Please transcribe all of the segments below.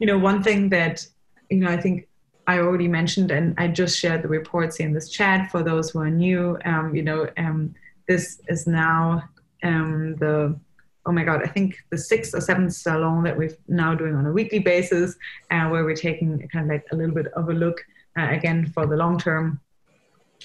you know, one thing that, you know, I think I already mentioned, and I just shared the reports in this chat for those who are new. Um, you know, um, this is now um, the oh my god, I think the sixth or seventh salon that we're now doing on a weekly basis, uh, where we're taking kind of like a little bit of a look uh, again for the long term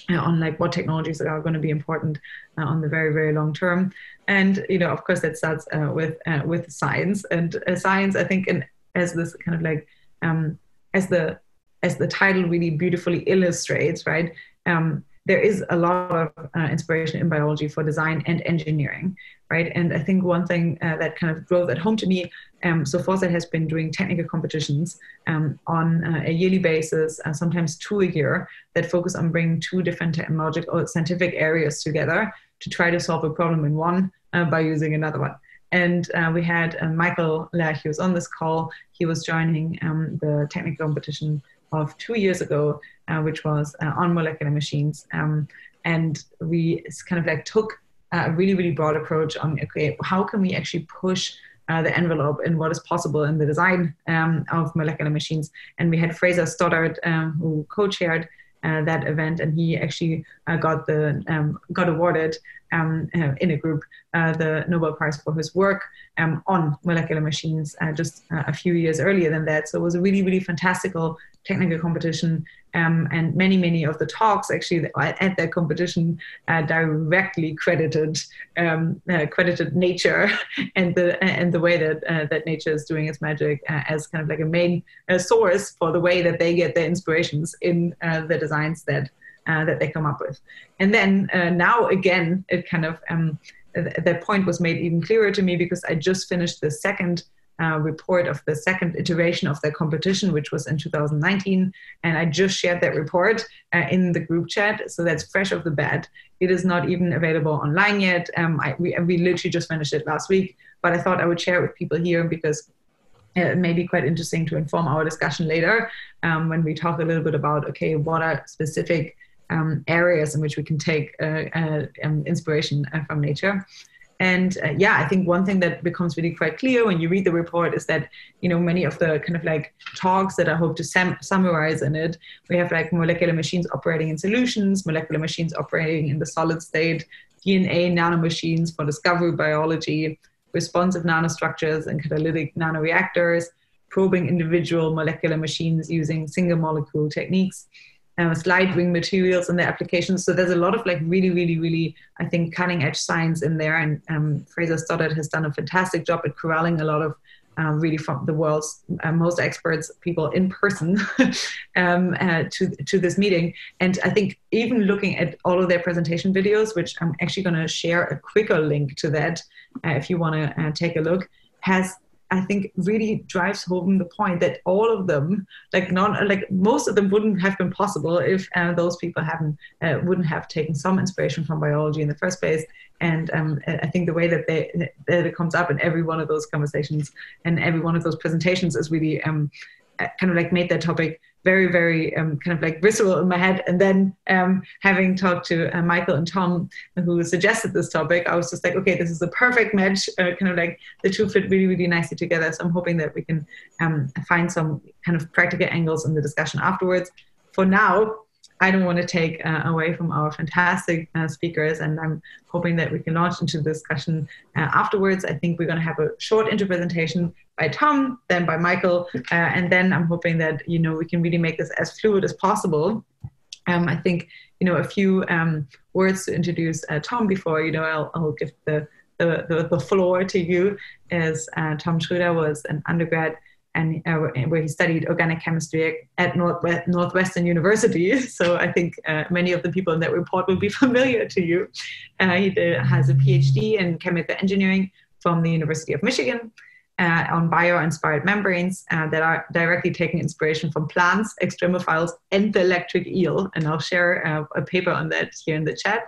uh, on like what technologies are going to be important uh, on the very very long term and you know of course that starts uh, with uh, with science and uh, science i think in, as this kind of like um, as the as the title really beautifully illustrates right um, there is a lot of uh, inspiration in biology for design and engineering, right? And I think one thing uh, that kind of drove that home to me, um, so Foresight has been doing technical competitions um, on uh, a yearly basis, uh, sometimes two a year, that focus on bringing two different technological or scientific areas together to try to solve a problem in one uh, by using another one. And uh, we had Michael Lerch, he was on this call. He was joining um, the technical competition of two years ago, uh, which was uh, on molecular machines. Um, and we kind of like took a really, really broad approach on, okay, how can we actually push uh, the envelope and what is possible in the design um, of molecular machines. And we had Fraser Stoddart, um, who co-chaired uh, that event, and he actually uh, got the um, got awarded um, uh, in a group uh, the Nobel Prize for his work um, on molecular machines just a few years earlier than that. So it was a really, really fantastical technical competition. Um, and many, many of the talks actually at that competition uh, directly credited um, uh, credited nature and the and the way that uh, that nature is doing its magic uh, as kind of like a main uh, source for the way that they get their inspirations in uh, the designs that that they come up with. And then now again, it kind of um, that point was made even clearer to me because I just finished the second uh, report of the second iteration of the competition, which was in 2019. And I just shared that report uh, in the group chat. So that's fresh off the bat. It is not even available online yet. Um, I, we, we literally just finished it last week, but I thought I would share it with people here because it may be quite interesting to inform our discussion later um, when we talk a little bit about okay, what are specific um, areas in which we can take uh, uh um, inspiration uh, from nature. And uh, yeah, I think one thing that becomes really quite clear when you read the report is that, you know, many of the kind of like talks that I hope to summarize in it, we have like molecular machines operating in solutions, molecular machines operating in the solid state, DNA nanomachines for discovery biology, responsive nanostructures and catalytic nanoreactors, probing individual molecular machines using single molecule techniques um, slide ring materials and their applications. So there's a lot of like really, really, really, I think, cutting edge science in there. And um, Fraser Stoddart has done a fantastic job at corralling a lot of um, really from the world's uh, most experts people in person um, uh, to to this meeting. And I think even looking at all of their presentation videos, which I'm actually going to share a quicker link to that uh, if you want to uh, take a look, has I think really drives home the point that all of them, like non, like most of them, wouldn't have been possible if uh, those people haven't uh, wouldn't have taken some inspiration from biology in the first place. And um, I think the way that they that it comes up in every one of those conversations and every one of those presentations is really um, uh, kind of like made that topic very, very um, kind of like visceral in my head. And then um, having talked to uh, Michael and Tom, who suggested this topic, I was just like, okay, this is a perfect match. Uh, kind of like the two fit really, really nicely together. So I'm hoping that we can um, find some kind of practical angles in the discussion afterwards. For now, I don't want to take uh, away from our fantastic uh, speakers, and I'm hoping that we can launch into the discussion uh, afterwards. I think we're going to have a short intro presentation by Tom, then by Michael, uh, and then I'm hoping that you know we can really make this as fluid as possible. Um, I think you know a few um, words to introduce uh, Tom before you know I'll, I'll give the the, the, the floor to you. As uh, Tom Schroeder was an undergrad and uh, where he studied organic chemistry at Northwest, Northwestern University. So I think uh, many of the people in that report will be familiar to you. Uh, he has a PhD in chemical engineering from the University of Michigan. Uh, on bio-inspired membranes uh, that are directly taking inspiration from plants, extremophiles, and the electric eel. And I'll share uh, a paper on that here in the chat.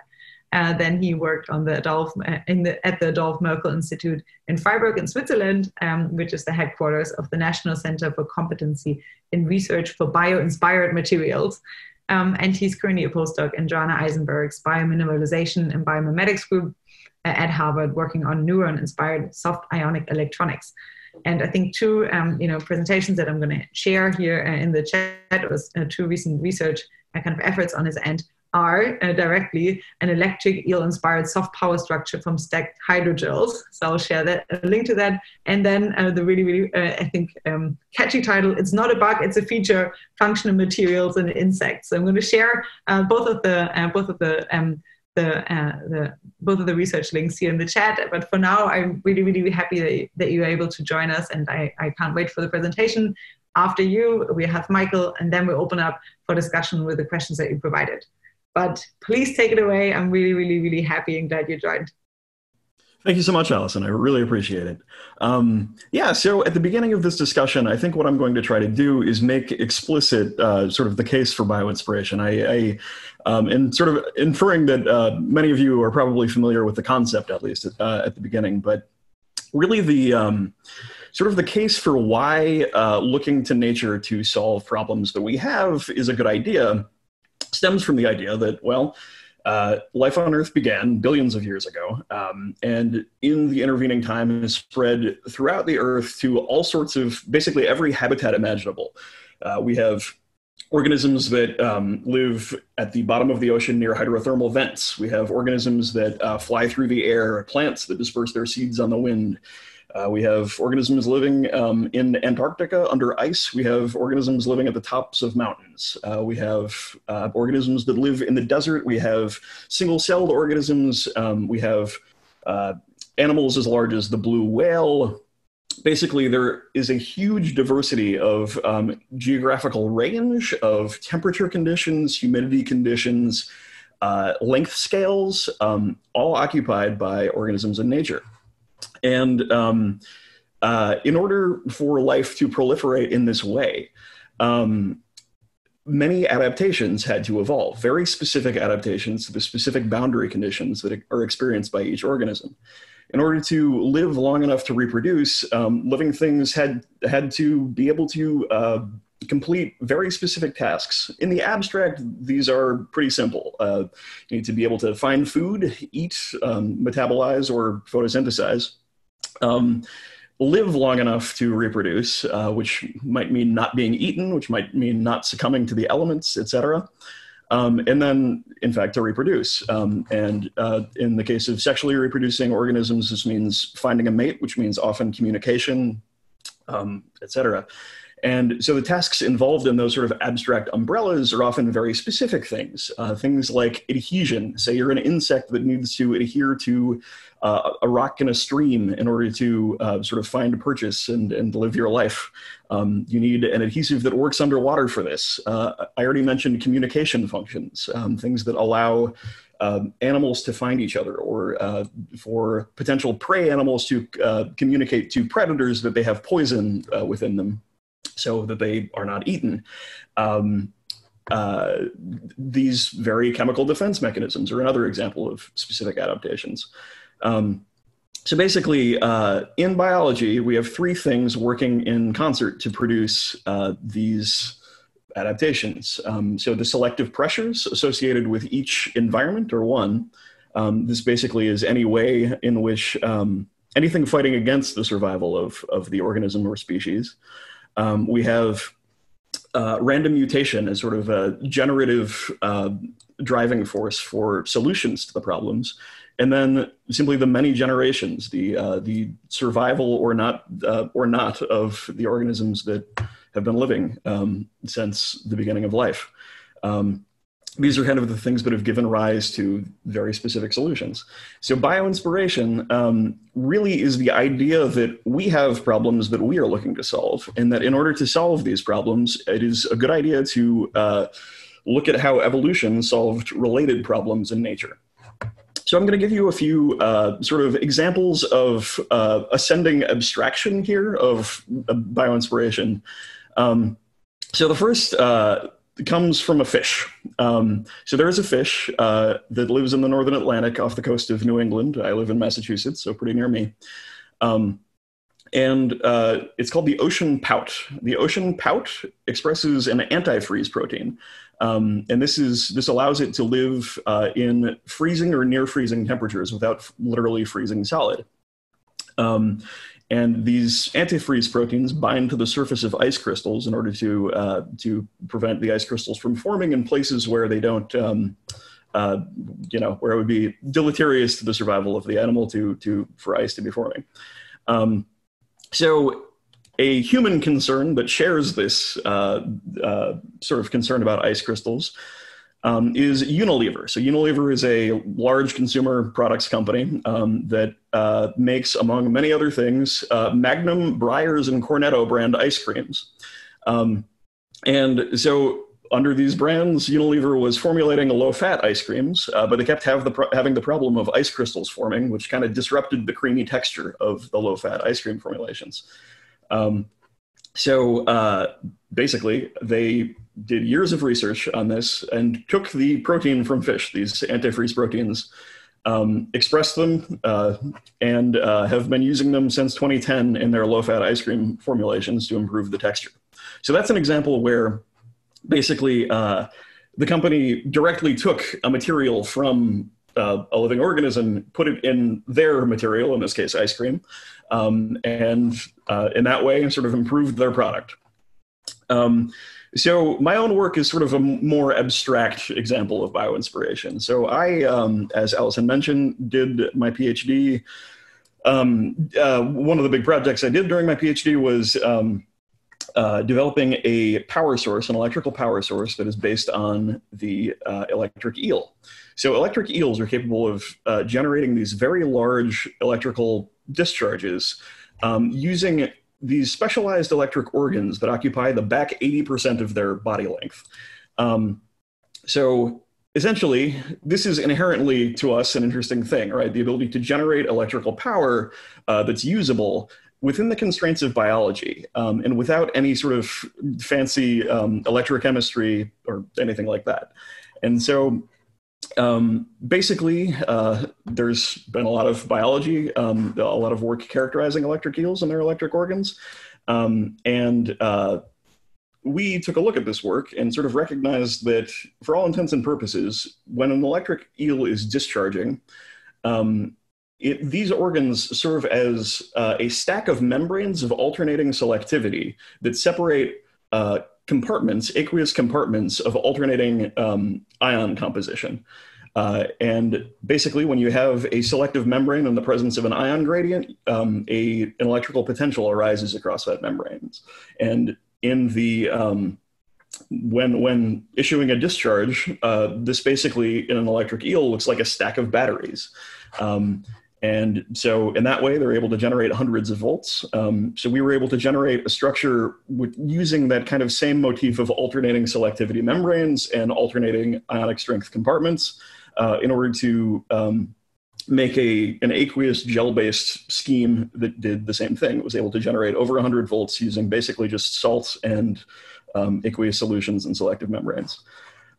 Uh, then he worked on the Adolphe uh, the, at the Adolphe Merkle Institute in Freiburg in Switzerland, um, which is the headquarters of the National Center for Competency in Research for Bio-Inspired Materials. Um, and he's currently a postdoc in Joanna Aizenberg's Biomineralization and Biomimetics group at Harvard, working on neuron-inspired soft ionic electronics. And I think two, um, you know, presentations that I'm going to share here uh, in the chat was uh, two recent research uh, kind of efforts on his end are uh, directly an electric eel-inspired soft power structure from stacked hydrogels. So I'll share that a link to that, and then uh, the really, really, uh, I think, um, catchy title. It's not a bug; it's a feature. Functional materials and insects. So I'm going to share both of the both of the um, the, uh, the, both of the research links here in the chat. But for now, I'm really, really happy that, you, that you're able to join us, and I, I can't wait for the presentation. After you, we have Michael, and then we open up for discussion with the questions that you provided. But please take it away. I'm really, really, really happy and glad you joined. Thank you so much, Allison. I really appreciate it. Um, yeah, so at the beginning of this discussion, I think what I'm going to try to do is make explicit uh, sort of the case for bioinspiration. I, I um, and sort of inferring that uh, many of you are probably familiar with the concept, at least uh, at the beginning, but really the um, sort of the case for why uh, looking to nature to solve problems that we have is a good idea stems from the idea that, well, uh, life on Earth began billions of years ago, um, and in the intervening time has spread throughout the Earth to all sorts of basically every habitat imaginable. Uh, we have organisms that um, live at the bottom of the ocean near hydrothermal vents. We have organisms that uh, fly through the air, plants that disperse their seeds on the wind. Uh, we have organisms living um, in Antarctica under ice. We have organisms living at the tops of mountains. Uh, we have uh, organisms that live in the desert. We have single celled organisms. Um, we have uh, animals as large as the blue whale. Basically, there is a huge diversity of um, geographical range, of temperature conditions, humidity conditions, uh, length scales, um, all occupied by organisms in nature. And um, uh, in order for life to proliferate in this way, um, many adaptations had to evolve, very specific adaptations to the specific boundary conditions that are experienced by each organism. In order to live long enough to reproduce, um, living things had had to be able to uh, complete very specific tasks. In the abstract, these are pretty simple. Uh, you need to be able to find food, eat, um, metabolize, or photosynthesize um, live long enough to reproduce, uh, which might mean not being eaten, which might mean not succumbing to the elements, etc. Um, and then, in fact, to reproduce. Um, and uh, in the case of sexually reproducing organisms, this means finding a mate, which means often communication, um, etc. And so the tasks involved in those sort of abstract umbrellas are often very specific things. Uh, things like adhesion. Say you're an insect that needs to adhere to uh, a rock in a stream in order to uh, sort of find a purchase and, and live your life. Um, you need an adhesive that works underwater for this. Uh, I already mentioned communication functions, um, things that allow um, animals to find each other or uh, for potential prey animals to uh, communicate to predators that they have poison uh, within them so that they are not eaten. Um, uh, these very chemical defense mechanisms are another example of specific adaptations. Um, so basically, uh, in biology, we have three things working in concert to produce uh, these adaptations. Um, so the selective pressures associated with each environment are one. Um, this basically is any way in which um, anything fighting against the survival of, of the organism or species. Um, we have uh, random mutation as sort of a generative uh, driving force for solutions to the problems and then simply the many generations, the uh, the survival or not uh, or not of the organisms that have been living um, since the beginning of life. Um, these are kind of the things that have given rise to very specific solutions. So bioinspiration um, really is the idea that we have problems that we are looking to solve, and that in order to solve these problems, it is a good idea to uh, look at how evolution solved related problems in nature. So I'm going to give you a few uh, sort of examples of uh, ascending abstraction here of uh, bioinspiration. Um, so the first uh, comes from a fish. Um, so there is a fish uh, that lives in the northern Atlantic off the coast of New England. I live in Massachusetts, so pretty near me. Um, and uh, it's called the ocean pout. The ocean pout expresses an antifreeze protein, um, and this is this allows it to live uh, in freezing or near freezing temperatures without literally freezing solid. Um, and these antifreeze proteins bind to the surface of ice crystals in order to uh, to prevent the ice crystals from forming in places where they don't, um, uh, you know, where it would be deleterious to the survival of the animal to to for ice to be forming. Um, so a human concern that shares this uh, uh, sort of concern about ice crystals um, is Unilever. So Unilever is a large consumer products company um, that uh, makes, among many other things, uh, Magnum, Breyers, and Cornetto brand ice creams. Um, and so under these brands, Unilever was formulating low-fat ice creams, uh, but they kept have the pro- having the problem of ice crystals forming, which kind of disrupted the creamy texture of the low-fat ice cream formulations. Um, so uh, basically, they did years of research on this and took the protein from fish, these antifreeze proteins, um, expressed them, uh, and uh, have been using them since 2010 in their low-fat ice cream formulations to improve the texture. So that's an example where basically uh, the company directly took a material from uh, a living organism, put it in their material, in this case, ice cream, um, and uh, in that way, and sort of improved their product. Um, so my own work is sort of a more abstract example of bioinspiration. So I, um, as Allison mentioned, did my PhD. Um, uh, one of the big projects I did during my PhD was um, uh, developing a power source, an electrical power source that is based on the uh, electric eel. So electric eels are capable of uh, generating these very large electrical discharges um, using these specialized electric organs that occupy the back 80% of their body length. Um, so essentially, this is inherently to us an interesting thing, right? The ability to generate electrical power uh, that's usable within the constraints of biology um, and without any sort of fancy um, electrochemistry or anything like that. And so um, basically, uh, there's been a lot of biology, um, a lot of work characterizing electric eels and their electric organs. Um, and uh, we took a look at this work and sort of recognized that, for all intents and purposes, when an electric eel is discharging, um, it, these organs serve as uh, a stack of membranes of alternating selectivity that separate uh, compartments, aqueous compartments of alternating um, ion composition. Uh, and basically, when you have a selective membrane in the presence of an ion gradient, um, a, an electrical potential arises across that membrane. And in the um, when when issuing a discharge, uh, this basically in an electric eel looks like a stack of batteries. Um, and so, in that way, they're able to generate hundreds of volts. Um, so, we were able to generate a structure with, using that kind of same motif of alternating selectivity membranes and alternating ionic strength compartments uh, in order to um, make a, an aqueous gel based scheme that did the same thing. It was able to generate over 100 volts using basically just salts and um, aqueous solutions and selective membranes.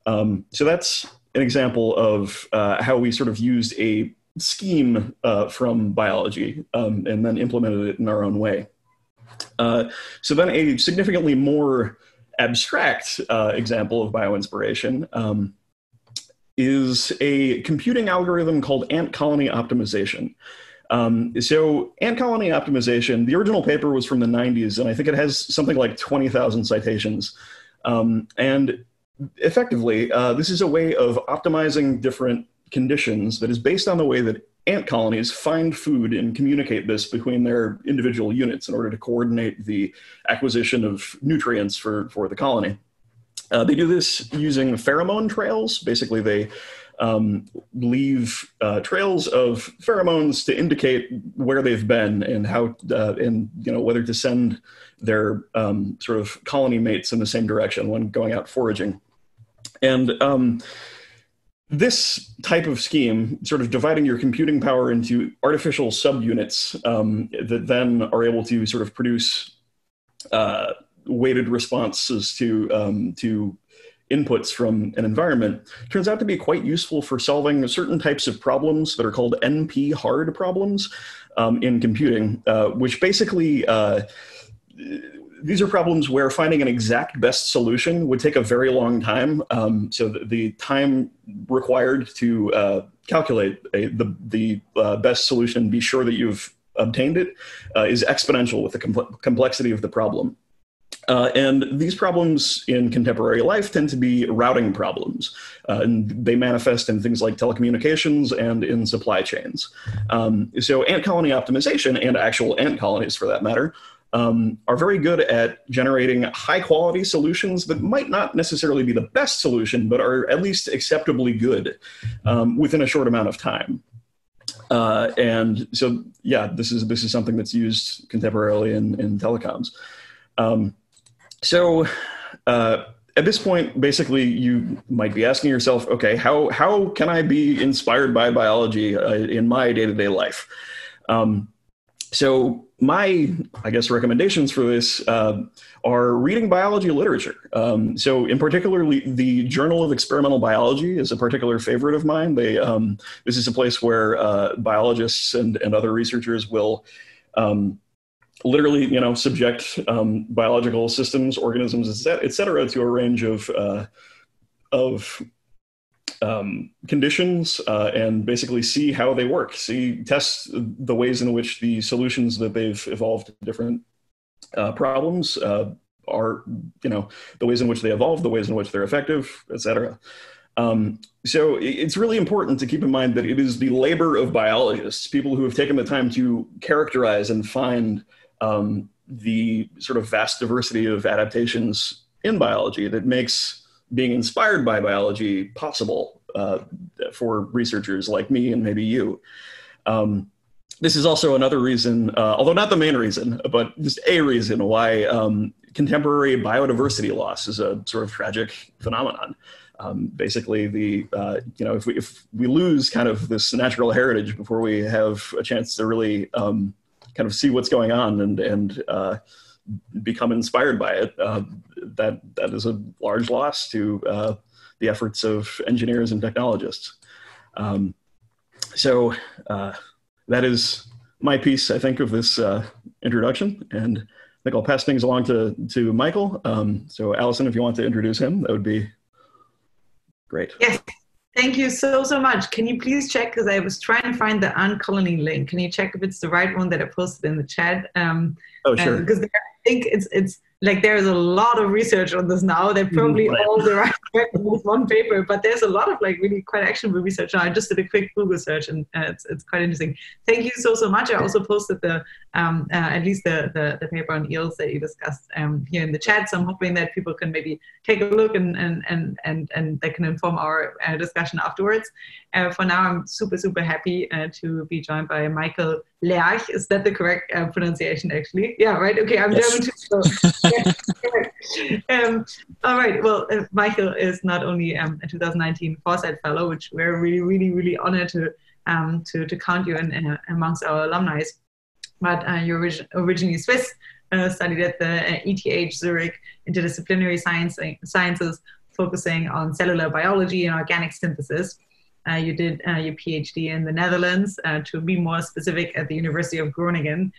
Um, so, that's an example of uh, how we sort of used a scheme uh, from biology um, and then implemented it in our own way. Uh, so then a significantly more abstract uh, example of bioinspiration um, is a computing algorithm called ant colony optimization. Um, so ant colony optimization, the original paper was from the 90s, and I think it has something like 20,000 citations. Um, and effectively, uh, this is a way of optimizing different conditions that is based on the way that ant colonies find food and communicate this between their individual units in order to coordinate the acquisition of nutrients for, for the colony. Uh, they do this using pheromone trails. Basically, they um, leave uh, trails of pheromones to indicate where they've been and how uh, and you know whether to send their um, sort of colony mates in the same direction when going out foraging. And um, this type of scheme, sort of dividing your computing power into artificial subunits um, that then are able to sort of produce uh, weighted responses to um, to inputs from an environment, turns out to be quite useful for solving certain types of problems that are called NP hard problems um, in computing, uh, which basically uh, these are problems where finding an exact best solution would take a very long time. Um, so the, the, time required to uh, calculate a, the, the uh, best solution, be sure that you've obtained it uh, is exponential with the com- complexity of the problem. Uh, and these problems in contemporary life tend to be routing problems. Uh, and they manifest in things like telecommunications and in supply chains. Um, so, ant colony optimization, and actual ant colonies for that matter, um, are very good at generating high quality solutions that might not necessarily be the best solution, but are at least acceptably good um, within a short amount of time. Uh, and so, yeah, this is this is something that's used contemporarily in, in telecoms. Um, so uh, at this point, basically, you might be asking yourself, okay, how how can I be inspired by biology uh, in my day to day life? Um, so my, I guess, recommendations for this uh, are reading biology literature. Um, so, in particularly, the Journal of Experimental Biology is a particular favorite of mine. They, um, this is a place where uh, biologists and, and other researchers will um, literally, you know, subject um, biological systems, organisms, et cetera, to a range of uh, of um, conditions uh, and basically see how they work. See, test the ways in which the solutions that they've evolved to different uh, problems uh, are, you know, the ways in which they evolve, the ways in which they're effective, et cetera. Um, so it's really important to keep in mind that it is the labor of biologists, people who have taken the time to characterize and find um, the sort of vast diversity of adaptations in biology that makes being inspired by biology possible uh, for researchers like me and maybe you. Um, this is also another reason, uh, although not the main reason, but just a reason why um, contemporary biodiversity loss is a sort of tragic phenomenon. Um, basically, the uh, you know if we if we lose kind of this natural heritage before we have a chance to really um, kind of see what's going on and and uh, become inspired by it, uh, that that is a large loss to uh, the efforts of engineers and technologists. Um, so uh, that is my piece, I think, of this uh, introduction, and I think I'll pass things along to to Michael. Um, so, Allison, if you want to introduce him, that would be great. Yes. Thank you so, so much. Can you please check, because I was trying to find the Ant Colony link. Can you check if it's the right one that I posted in the chat? Um, oh, sure. Because I think it's, it's like there's a lot of research on this now. They're probably mm-hmm. all the right with one paper, but there's a lot of like really quite actionable research. Now I just did a quick Google search, and uh, it's it's quite interesting. Thank you so so much. I also posted the um, uh, at least the, the, the paper on eels that you discussed um, here in the chat. So I'm hoping that people can maybe take a look and and and and and they can inform our uh, discussion afterwards. Uh, for now, I'm super super happy uh, to be joined by Michael Lerch. Is that the correct uh, pronunciation? Actually, yeah, right. Okay, I'm yes. German too. So um, all right. Well, uh, Michael is not only um, a 2019 Foresight Fellow, which we're really, really, really honored to um, to, to count you in, uh, amongst our alumni, but uh, you're orig- originally Swiss, uh, studied at the ETH Zurich Interdisciplinary Science, Sciences, focusing on cellular biology and organic synthesis. Uh, you did uh, your PhD in the Netherlands, uh, to be more specific, at the University of Groningen,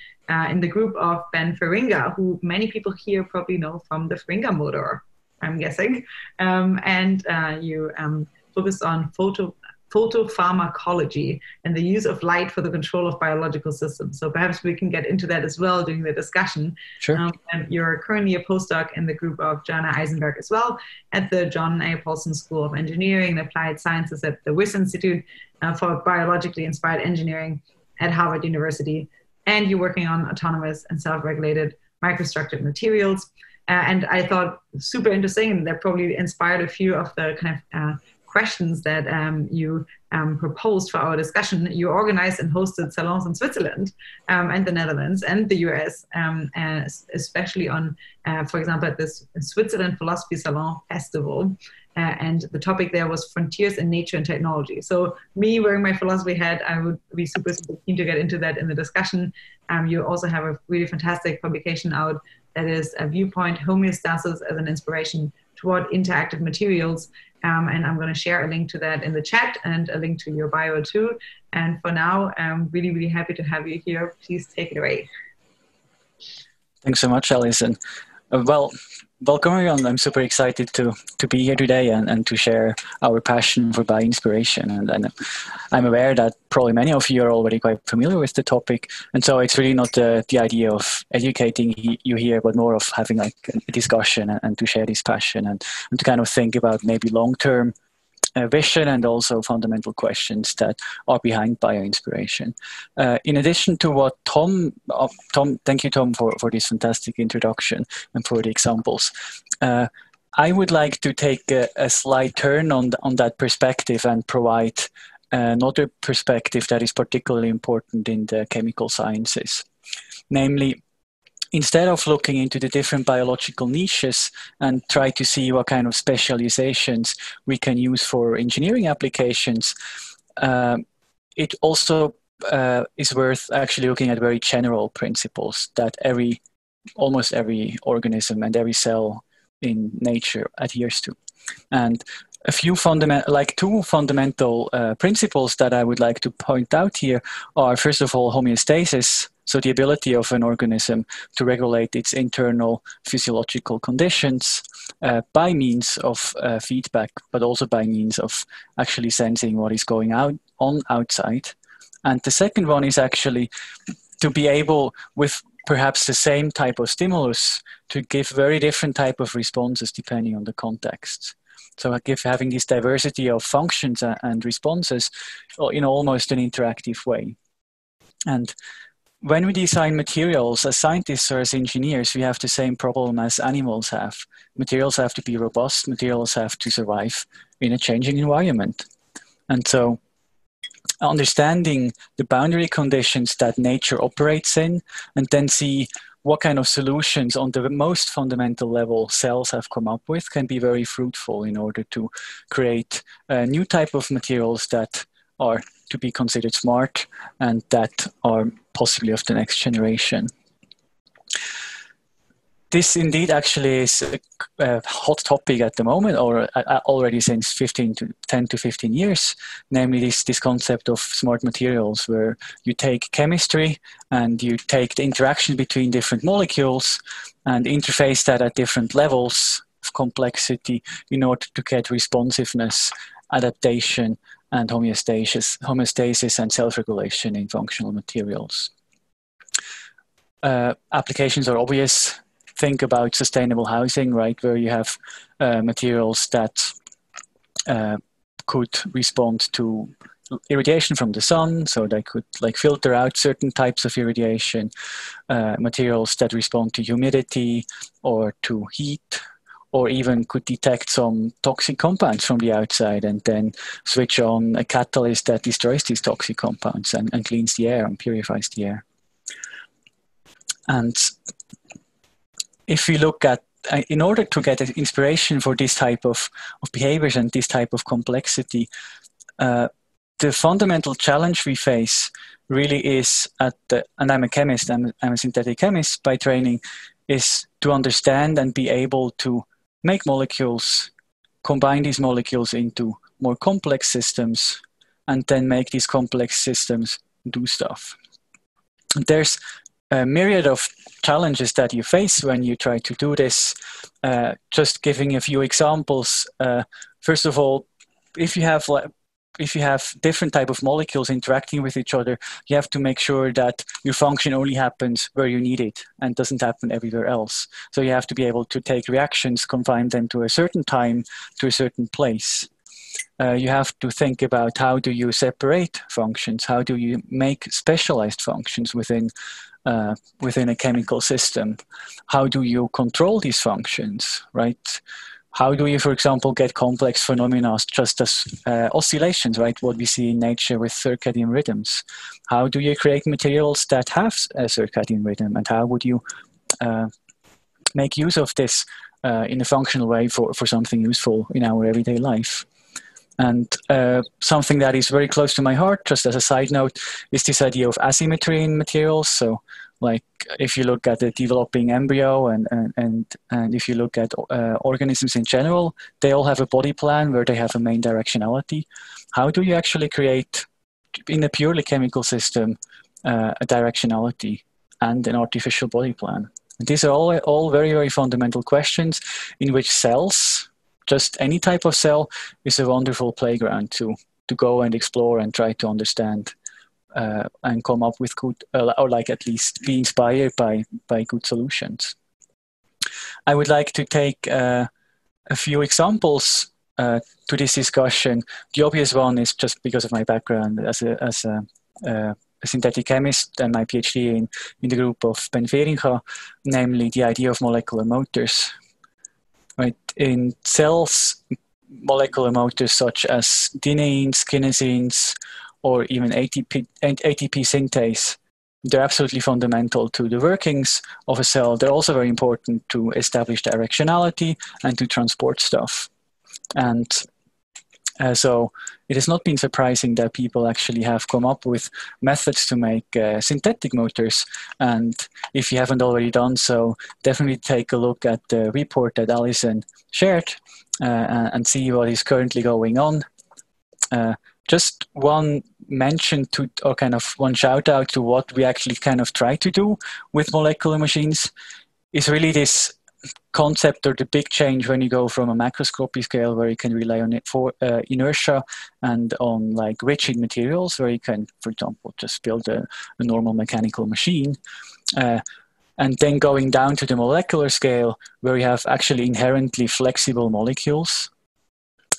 in the group of Ben Feringa, who many people here probably know from the Feringa motor, I'm guessing. Um, and you um, focused on photo photopharmacology and the use of light for the control of biological systems. So perhaps we can get into that as well during the discussion. Sure. Um, and you're currently a postdoc in the group of Jana Aizenberg as well at the John A. Paulson School of Engineering and Applied Sciences at the Wyss Institute uh, for Biologically Inspired Engineering at Harvard University. And you're working on autonomous and self-regulated microstructured materials. Uh, and I thought super interesting, and that probably inspired a few of the kind of uh, questions that um, you um, proposed for our discussion, you organized and hosted salons in Switzerland um, and the Netherlands and the US, um, especially on, uh, for example, at this Switzerland Philosophy Salon Festival. Uh, and the topic there was frontiers in nature and technology. So, me wearing my philosophy hat, I would be super, super keen to get into that in the discussion. Um, you also have a really fantastic publication out that is a viewpoint homeostasis as an inspiration toward interactive materials. Um, and I'm going to share a link to that in the chat and a link to your bio too. And for now, I'm really, really happy to have you here. Please take it away. Thanks so much, Allison. Uh, well, welcome everyone. I'm super excited to to be here today and, and to share our passion for bioinspiration. And, and I'm aware that probably many of you are already quite familiar with the topic. And so it's really not the, the idea of educating you here, but more of having like a discussion and, and to share this passion and, and to kind of think about maybe long term uh, vision and also fundamental questions that are behind bioinspiration. Uh, in addition to what Tom, uh, Tom, thank you, Tom, for, for this fantastic introduction and for the examples. Uh, I would like to take a, a slight turn on, the, on that perspective and provide another perspective that is particularly important in the chemical sciences. Namely, instead of looking into the different biological niches and try to see what kind of specializations we can use for engineering applications, uh, it also uh, is worth actually looking at very general principles that every, almost every organism and every cell in nature adheres to. And a few fundamental, like two fundamental uh, principles that I would like to point out here are first of all homeostasis, so the ability of an organism to regulate its internal physiological conditions uh, by means of uh, feedback, but also by means of actually sensing what is going out on outside. And the second one is actually to be able, with perhaps the same type of stimulus, to give very different type of responses depending on the context. So having this diversity of functions and responses in almost an interactive way. And when we design materials as scientists or as engineers, we have the same problem as animals have. Materials have to be robust, materials have to survive in a changing environment. And so understanding the boundary conditions that nature operates in and then see what kind of solutions on the most fundamental level cells have come up with can be very fruitful in order to create a new type of materials that are to be considered smart and that are possibly of the next generation. This indeed actually is a, hot topic at the moment, or uh, already since 15 to 10 to 15 years. Namely, this this concept of smart materials, where you take chemistry and you take the interaction between different molecules and interface that at different levels of complexity in order to get responsiveness, adaptation, and homeostasis, homeostasis and self-regulation in functional materials. Uh, applications are obvious. Think about sustainable housing, right, where you have uh, materials that uh, could respond to irradiation from the sun, so they could like filter out certain types of irradiation, uh, materials that respond to humidity or to heat, or even could detect some toxic compounds from the outside and then switch on a catalyst that destroys these toxic compounds and, and cleans the air and purifies the air. And if we look at uh, in order to get inspiration for this type of, of behaviors and this type of complexity, uh, the fundamental challenge we face really is at the, and I'm a chemist, I'm, I'm a synthetic chemist by training, is to understand and be able to make molecules, combine these molecules into more complex systems, and then make these complex systems do stuff. There's a myriad of challenges that you face when you try to do this. Uh, just giving a few examples. Uh, first of all, if you have like if you have different type of molecules interacting with each other, you have to make sure that your function only happens where you need it and doesn't happen everywhere else. So you have to be able to take reactions, confine them to a certain time, to a certain place. Uh, you have to think about how do you separate functions, how do you make specialized functions within uh, within a chemical system, how do you control these functions, right? How do you, for example, get complex phenomena just as uh, oscillations, right? What we see in nature with circadian rhythms. How do you create materials that have a circadian rhythm, and how would you uh, make use of this uh, in a functional way for, for something useful in our everyday life? And uh, something that is very close to my heart, just as a side note, is this idea of asymmetry in materials. So like if you look at the developing embryo and and and, and if you look at uh, organisms in general they all have a body plan where they have a main directionality. How do you actually create in a purely chemical system uh, a directionality and an artificial body plan? And these are all, all very, very fundamental questions in which cells, just any type of cell, is a wonderful playground to, to go and explore and try to understand uh, and come up with good, uh, or like at least be inspired by, by good solutions. I would like to take uh, a few examples uh, to this discussion. The obvious one is just because of my background as a, as a, a synthetic chemist and my PhD in, in the group of Ben Feringa, namely the idea of molecular motors. Right in cells, molecular motors such as dyneins, kinesins, or even ATP, ATP synthase they're absolutely fundamental to the workings of a cell. They're also very important to establish directionality and to transport stuff. And uh, so it has not been surprising that people actually have come up with methods to make uh, synthetic motors. And if you haven't already done so, definitely take a look at the report that Allison shared uh, and see what is currently going on. Just one mention to, or kind of one shout out to what we actually kind of try to do with molecular machines is really this concept or the big change when you go from a macroscopy scale where you can rely on it for uh, inertia and on like rigid materials where you can, for example, just build a, a normal mechanical machine. Uh, and then going down to the molecular scale where you have actually inherently flexible molecules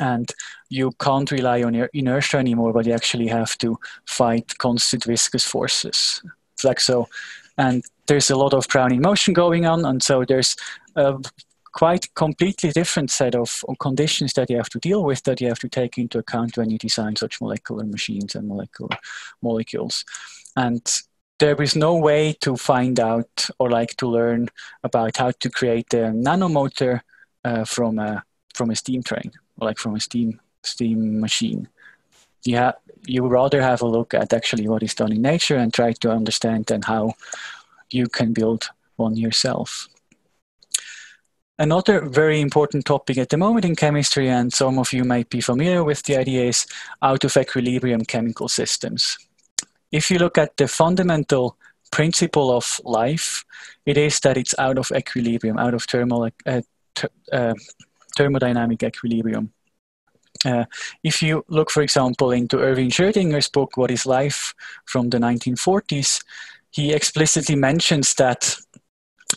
and you can't rely on your inertia anymore, but you actually have to fight constant viscous forces. Like so, and there's a lot of Brownian motion going on, and so there's a quite completely different set of conditions that you have to deal with that you have to take into account when you design such molecular machines and molecular molecules. And there is no way to find out or like to learn about how to create a nanomotor uh, from a from a steam train like from a steam steam machine. Yeah, you rather have a look at actually what is done in nature and try to understand then how you can build one yourself. Another very important topic at the moment in chemistry, and some of you might be familiar with the idea, is out of equilibrium chemical systems. If you look at the fundamental principle of life, it is that it's out of equilibrium, out of thermal, uh, uh, thermodynamic equilibrium. Uh, if you look, for example, into Erwin Schrödinger's book, What is Life, from the 1940s, he explicitly mentions that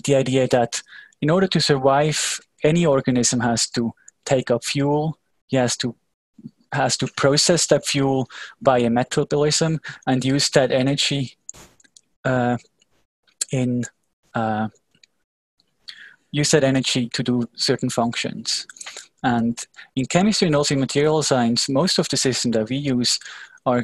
the idea that in order to survive, any organism has to take up fuel, he has to has to process that fuel by a metabolism and use that energy uh, in uh, use that energy to do certain functions. And in chemistry and also in material science, most of the systems that we use are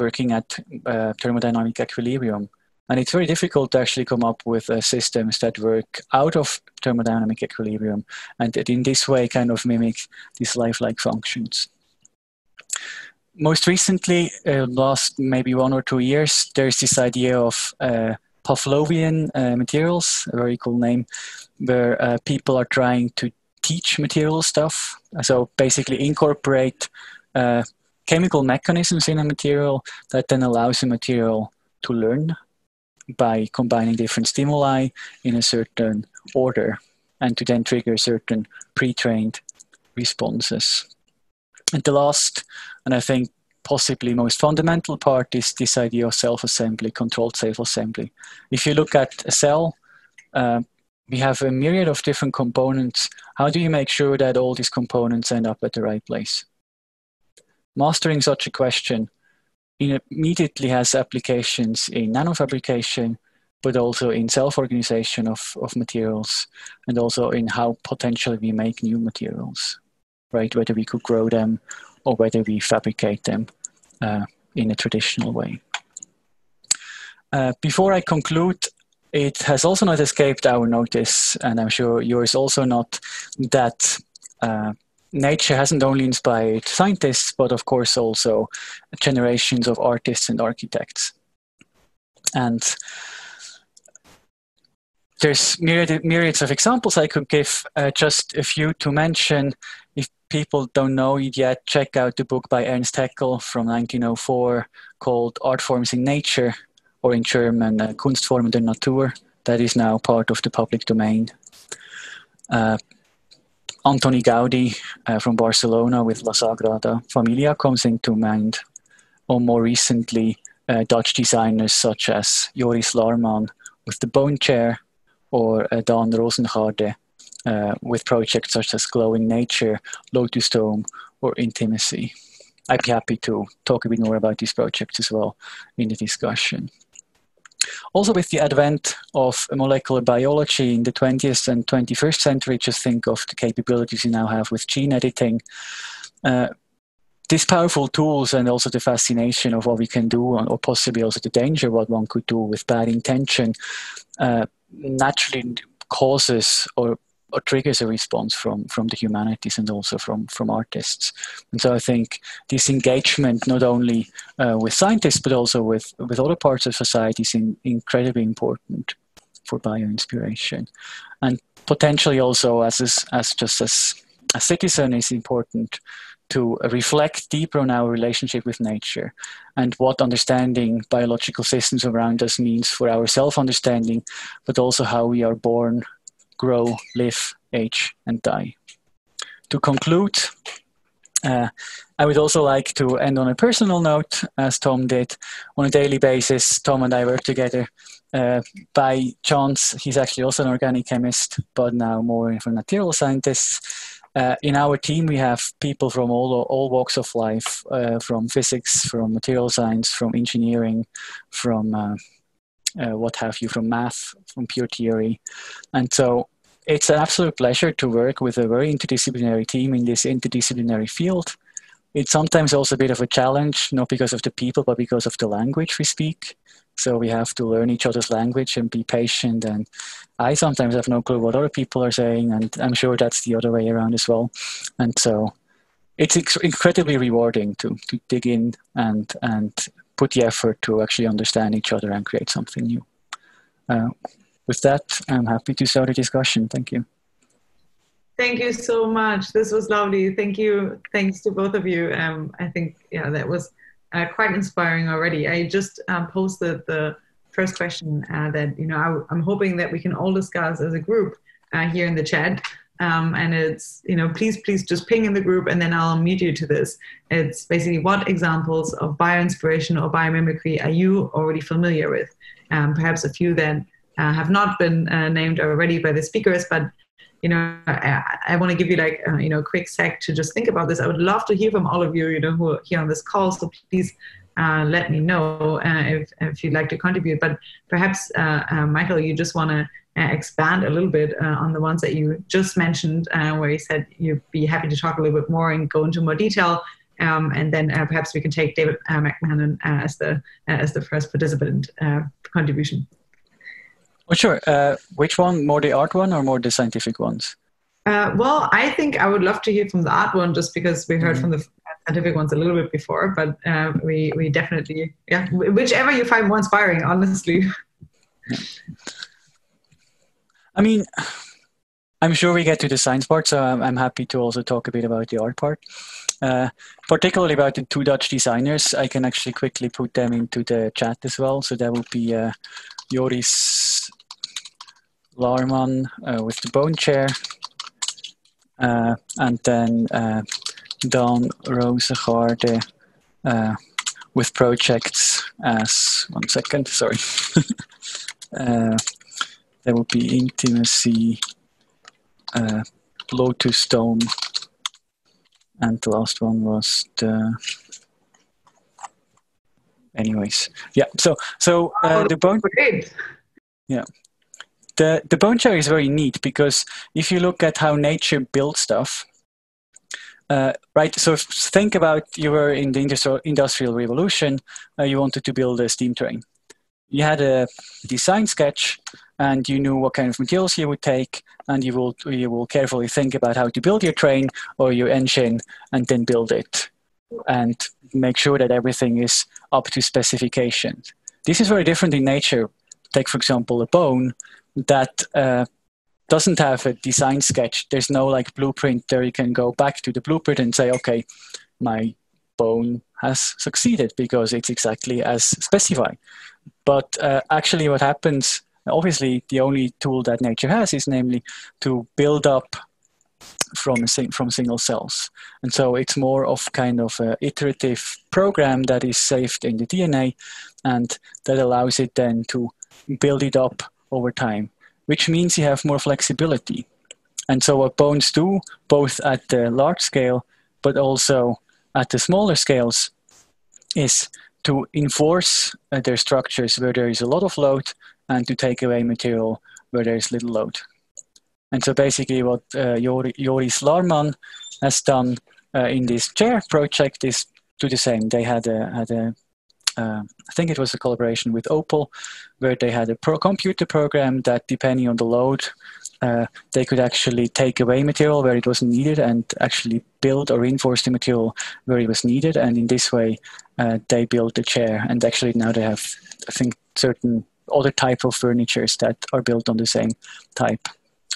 working at uh, thermodynamic equilibrium. And it's very difficult to actually come up with uh, systems that work out of thermodynamic equilibrium and that in this way kind of mimic these lifelike functions. Most recently, uh, last maybe one or two years, there's this idea of uh, Pavlovian uh, materials, a very cool name, where uh, people are trying to teach material stuff. So basically incorporate uh, chemical mechanisms in a material that then allows a material to learn by combining different stimuli in a certain order and to then trigger certain pre-trained responses. And the last, and I think possibly most fundamental part is this idea of self-assembly, controlled self-assembly. If you look at a cell, uh, we have a myriad of different components. How do you make sure that all these components end up at the right place? Mastering such a question immediately has applications in nanofabrication, but also in self-organization of, of materials, and also in how potentially we make new materials, right? Whether we could grow them or whether we fabricate them uh, in a traditional way. Uh, before I conclude, it has also not escaped our notice, and I'm sure yours also not, that uh, nature hasn't only inspired scientists, but of course also generations of artists and architects. And there's myriad, myriads of examples I could give, uh, just a few to mention. People don't know it yet, check out the book by Ernst Haeckel from 1904 called Art Forms in Nature, or in German uh, Kunstformen der Natur, that is now part of the public domain. Uh, Antoni Gaudi uh, from Barcelona with La Sagrada Familia comes into mind, or more recently, uh, Dutch designers such as Joris Laarman with the Bone Chair, or uh, Daan Roosegaarde uh, with projects such as Glowing Nature, Lotus Dome, or Intimacy. I'd be happy to talk a bit more about these projects as well in the discussion. Also, with the advent of molecular biology in the 20th and 21st century, just think of the capabilities you now have with gene editing. Uh, these powerful tools and also the fascination of what we can do, or possibly also the danger what one could do with bad intention, uh, naturally causes or or triggers a response from from the humanities and also from from artists. And so I think this engagement, not only uh, with scientists but also with with other parts of society, is in, incredibly important for bio inspiration, and potentially also as as, as just as a citizen is important to reflect deeper on our relationship with nature and what understanding biological systems around us means for our self understanding, but also how we are born grow, live, age, and die. To conclude, uh, I would also like to end on a personal note, as Tom did. On a daily basis, Tom and I work together. Uh, by chance, he's actually also an organic chemist, but now more for material scientists. Uh, in our team, we have people from all, all walks of life, uh, from physics, from material science, from engineering, from uh, what have you, from math, from pure theory. And so it's an absolute pleasure to work with a very interdisciplinary team in this interdisciplinary field. It's sometimes also a bit of a challenge, not because of the people, but because of the language we speak. So we have to learn each other's language and be patient. And I sometimes have no clue what other people are saying, and I'm sure that's the other way around as well. And so it's incredibly rewarding to, to dig in and, and put the effort to actually understand each other and create something new. Uh, with that, I'm happy to start a discussion. Thank you. Thank you so much. This was lovely. Thank you. Thanks to both of you. Um, I think yeah, that was uh, quite inspiring already. I just um, posted the first question uh, that you know I, am hoping that we can all discuss as a group uh, here in the chat. Um, and it's you know please please just ping in the group and then I'll mute you to this. It's basically what examples of bioinspiration or biomimicry are you already familiar with? Um, perhaps a few then uh, have not been uh, named already by the speakers, but you know, I, I want to give you like, uh, you know, a quick sec to just think about this. I would love to hear from all of you, you know, who are here on this call. So please uh, let me know uh, if, if you'd like to contribute. But perhaps, uh, Michael, you just want to expand a little bit on the ones that you just mentioned, where you said you'd be happy to talk a little bit more and go into more detail. Um, and then perhaps we can take David McMahon as the as the first participant contribution. Oh, sure. Uh, which one? More the art one or more the scientific ones? Uh, well, I think I would love to hear from the art one just because we heard mm-hmm. from the scientific ones a little bit before, but uh, we, we definitely, yeah, whichever you find more inspiring, honestly. I mean, I'm sure we get to the science part, so I'm, I'm happy to also talk a bit about the art part. Uh, particularly about the two Dutch designers, I can actually quickly put them into the chat as well. So that would be uh, Joris Laarman uh, with the bone chair, uh, and then uh, Daan Roosegaarde uh, with projects as one second, sorry. there will be intimacy, uh, Lotus Stone, and the last one was the anyways. Yeah so so uh, the bone yeah. The the bone chair is very neat because if you look at how nature builds stuff uh, right so think about you were in the industrial, industrial revolution uh, you wanted to build a steam train. You had a design sketch and you knew what kind of materials you would take and you will you will carefully think about how to build your train or your engine and then build it and make sure that everything is up to specification. This is very different in nature. Take, for example, a bone that uh, doesn't have a design sketch. There's no like blueprint there. You can go back to the blueprint and say, okay, my bone has succeeded because it's exactly as specified. But uh, actually, what happens obviously, the only tool that nature has is namely to build up from from single cells, and so it's more of kind of an iterative program that is saved in the DNA, and that allows it then to build it up over time, which means you have more flexibility. And so what bones do, both at the large scale, but also at the smaller scales, is to enforce uh, their structures where there is a lot of load and to take away material where there is little load. And so basically what uh, Joris Laarman has done uh, in this chair project is do the same. They had a, had a uh, I think it was a collaboration with Opel, where they had a pro computer program that, depending on the load, uh, they could actually take away material where it wasn't needed and actually build or reinforce the material where it was needed. And in this way, uh, they built the chair. And actually now they have, I think, certain other type of furnitures that are built on the same type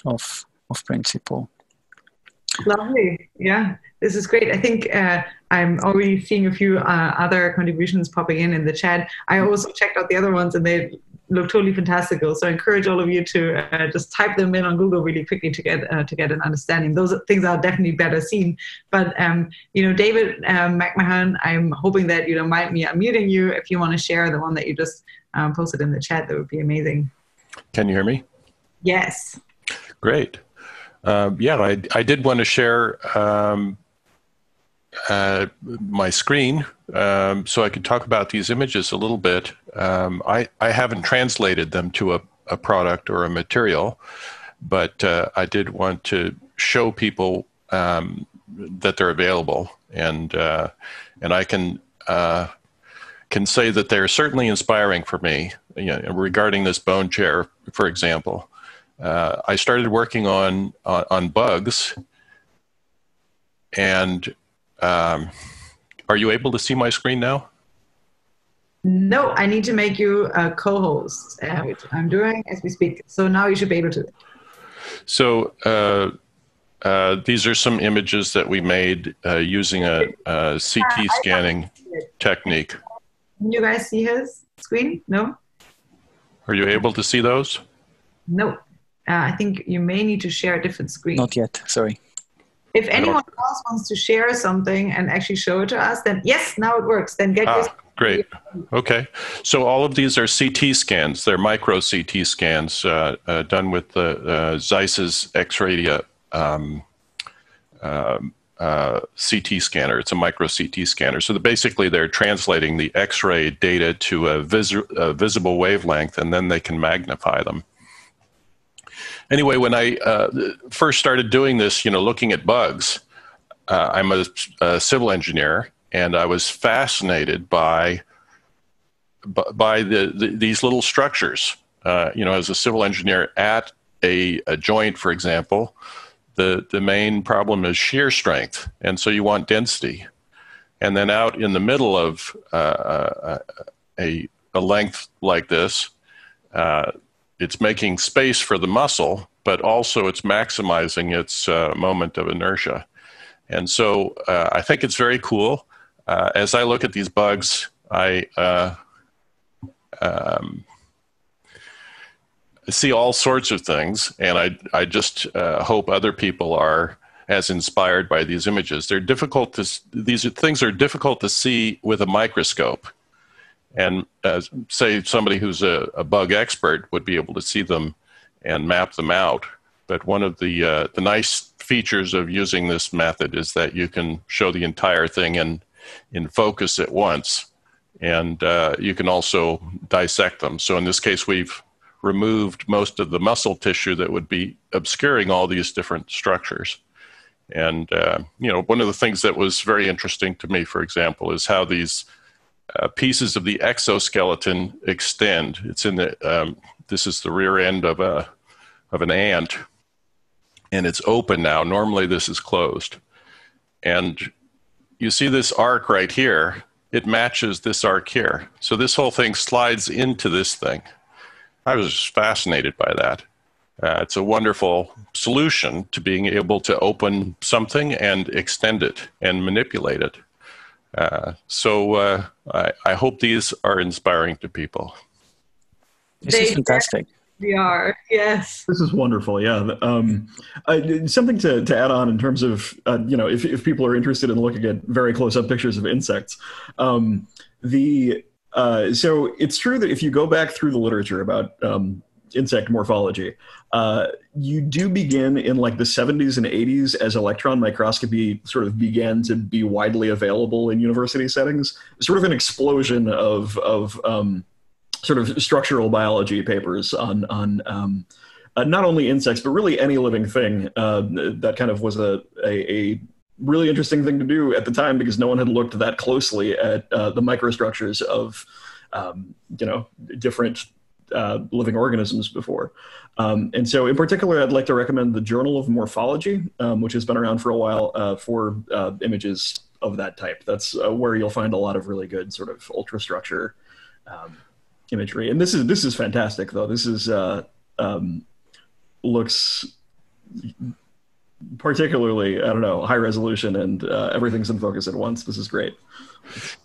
of, of principle. Lovely. Yeah, this is great. I think uh, I'm already seeing a few uh, other contributions popping in in the chat. I also checked out the other ones and they look totally fantastical. So I encourage all of you to uh, just type them in on Google really quickly to get uh, to get an understanding. Those things are definitely better seen. But um, you know, David um, McMahon, I'm hoping that you don't mind me unmuting you if you want to share the one that you just um, posted in the chat. That would be amazing. Can you hear me? Yes. Great. Uh, yeah, I, I did want to share um, uh, my screen um, so I could talk about these images a little bit. Um, I, I haven't translated them to a, a product or a material, but uh, I did want to show people um, that they're available, and uh, and I can uh, can say that they're certainly inspiring for me. You know, regarding this bone chair, for example, uh, I started working on, on on bugs, and um, are you able to see my screen now? No, I need to make you a co-host, uh, which I'm doing as we speak. So now you should be able to. So uh, uh, these are some images that we made uh, using a, a CT scanning technique. Can you guys see his screen? No. Are you able to see those? No. Uh, I think you may need to share a different screen. Not yet. Sorry. If anyone else wants to share something and actually show it to us, then yes, now it works. Then get ah, Great. Okay. So all of these are CT scans. They're micro CT scans uh, uh, done with the uh, Zeiss's Xradia um, um, uh, CT scanner. It's a micro CT scanner. So basically, they're translating the X-ray data to a, vis- a visible wavelength, and then they can magnify them anyway, when I uh, first started doing this, you know, looking at bugs, uh, I'm a, a, civil engineer, and I was fascinated by by the, the these little structures. Uh, you know, as a civil engineer at a, a joint, for example, the the main problem is shear strength, and so you want density. And then out in the middle of uh, uh, a a length like this, uh, it's making space for the muscle, but also it's maximizing its uh, moment of inertia. And so uh, I think it's very cool. Uh, as I look at these bugs, I um, see all sorts of things, and I, I just uh, hope other people are as inspired by these images. They're difficult to, these things are difficult to see with a microscope and uh, say somebody who's a, a, bug expert would be able to see them and map them out. But one of the uh, the nice features of using this method is that you can show the entire thing in in focus at once, and uh, you can also dissect them. So in this case, we've removed most of the muscle tissue that would be obscuring all these different structures. And uh, you know, one of the things that was very interesting to me, for example, is how these uh, pieces of the exoskeleton extend. It's in the um, this is the rear end of a of an ant, and it's open now. Normally, this is closed, and you see this arc right here. It matches this arc here, so this whole thing slides into this thing. I was fascinated by that. Uh, it's a wonderful solution to being able to open something and extend it and manipulate it. Uh, so uh, I, I, hope these are inspiring to people. This they, is fantastic. We are, yes. This is wonderful. Yeah. Um, uh, something to, to add on in terms of, uh, you know, if, if people are interested in looking at very close up pictures of insects, um, the uh, so it's true that if you go back through the literature about um, insect morphology, uh, you do begin in like the 70s and 80s as electron microscopy sort of began to be widely available in university settings. Sort of an explosion of of um, sort of structural biology papers on on um, uh, not only insects but really any living thing. Uh, that kind of was a, a, a really interesting thing to do at the time because no one had looked that closely at uh, the microstructures of um, you know different uh, living organisms before. Um, and so, in particular, I'd like to recommend the Journal of Morphology, um, which has been around for a while uh, for uh, images of that type. That's uh, where you'll find a lot of really good sort of ultrastructure um, imagery. And this is this is fantastic, though. This is uh, um, looks particularly, I don't know, high resolution and uh, everything's in focus at once. This is great.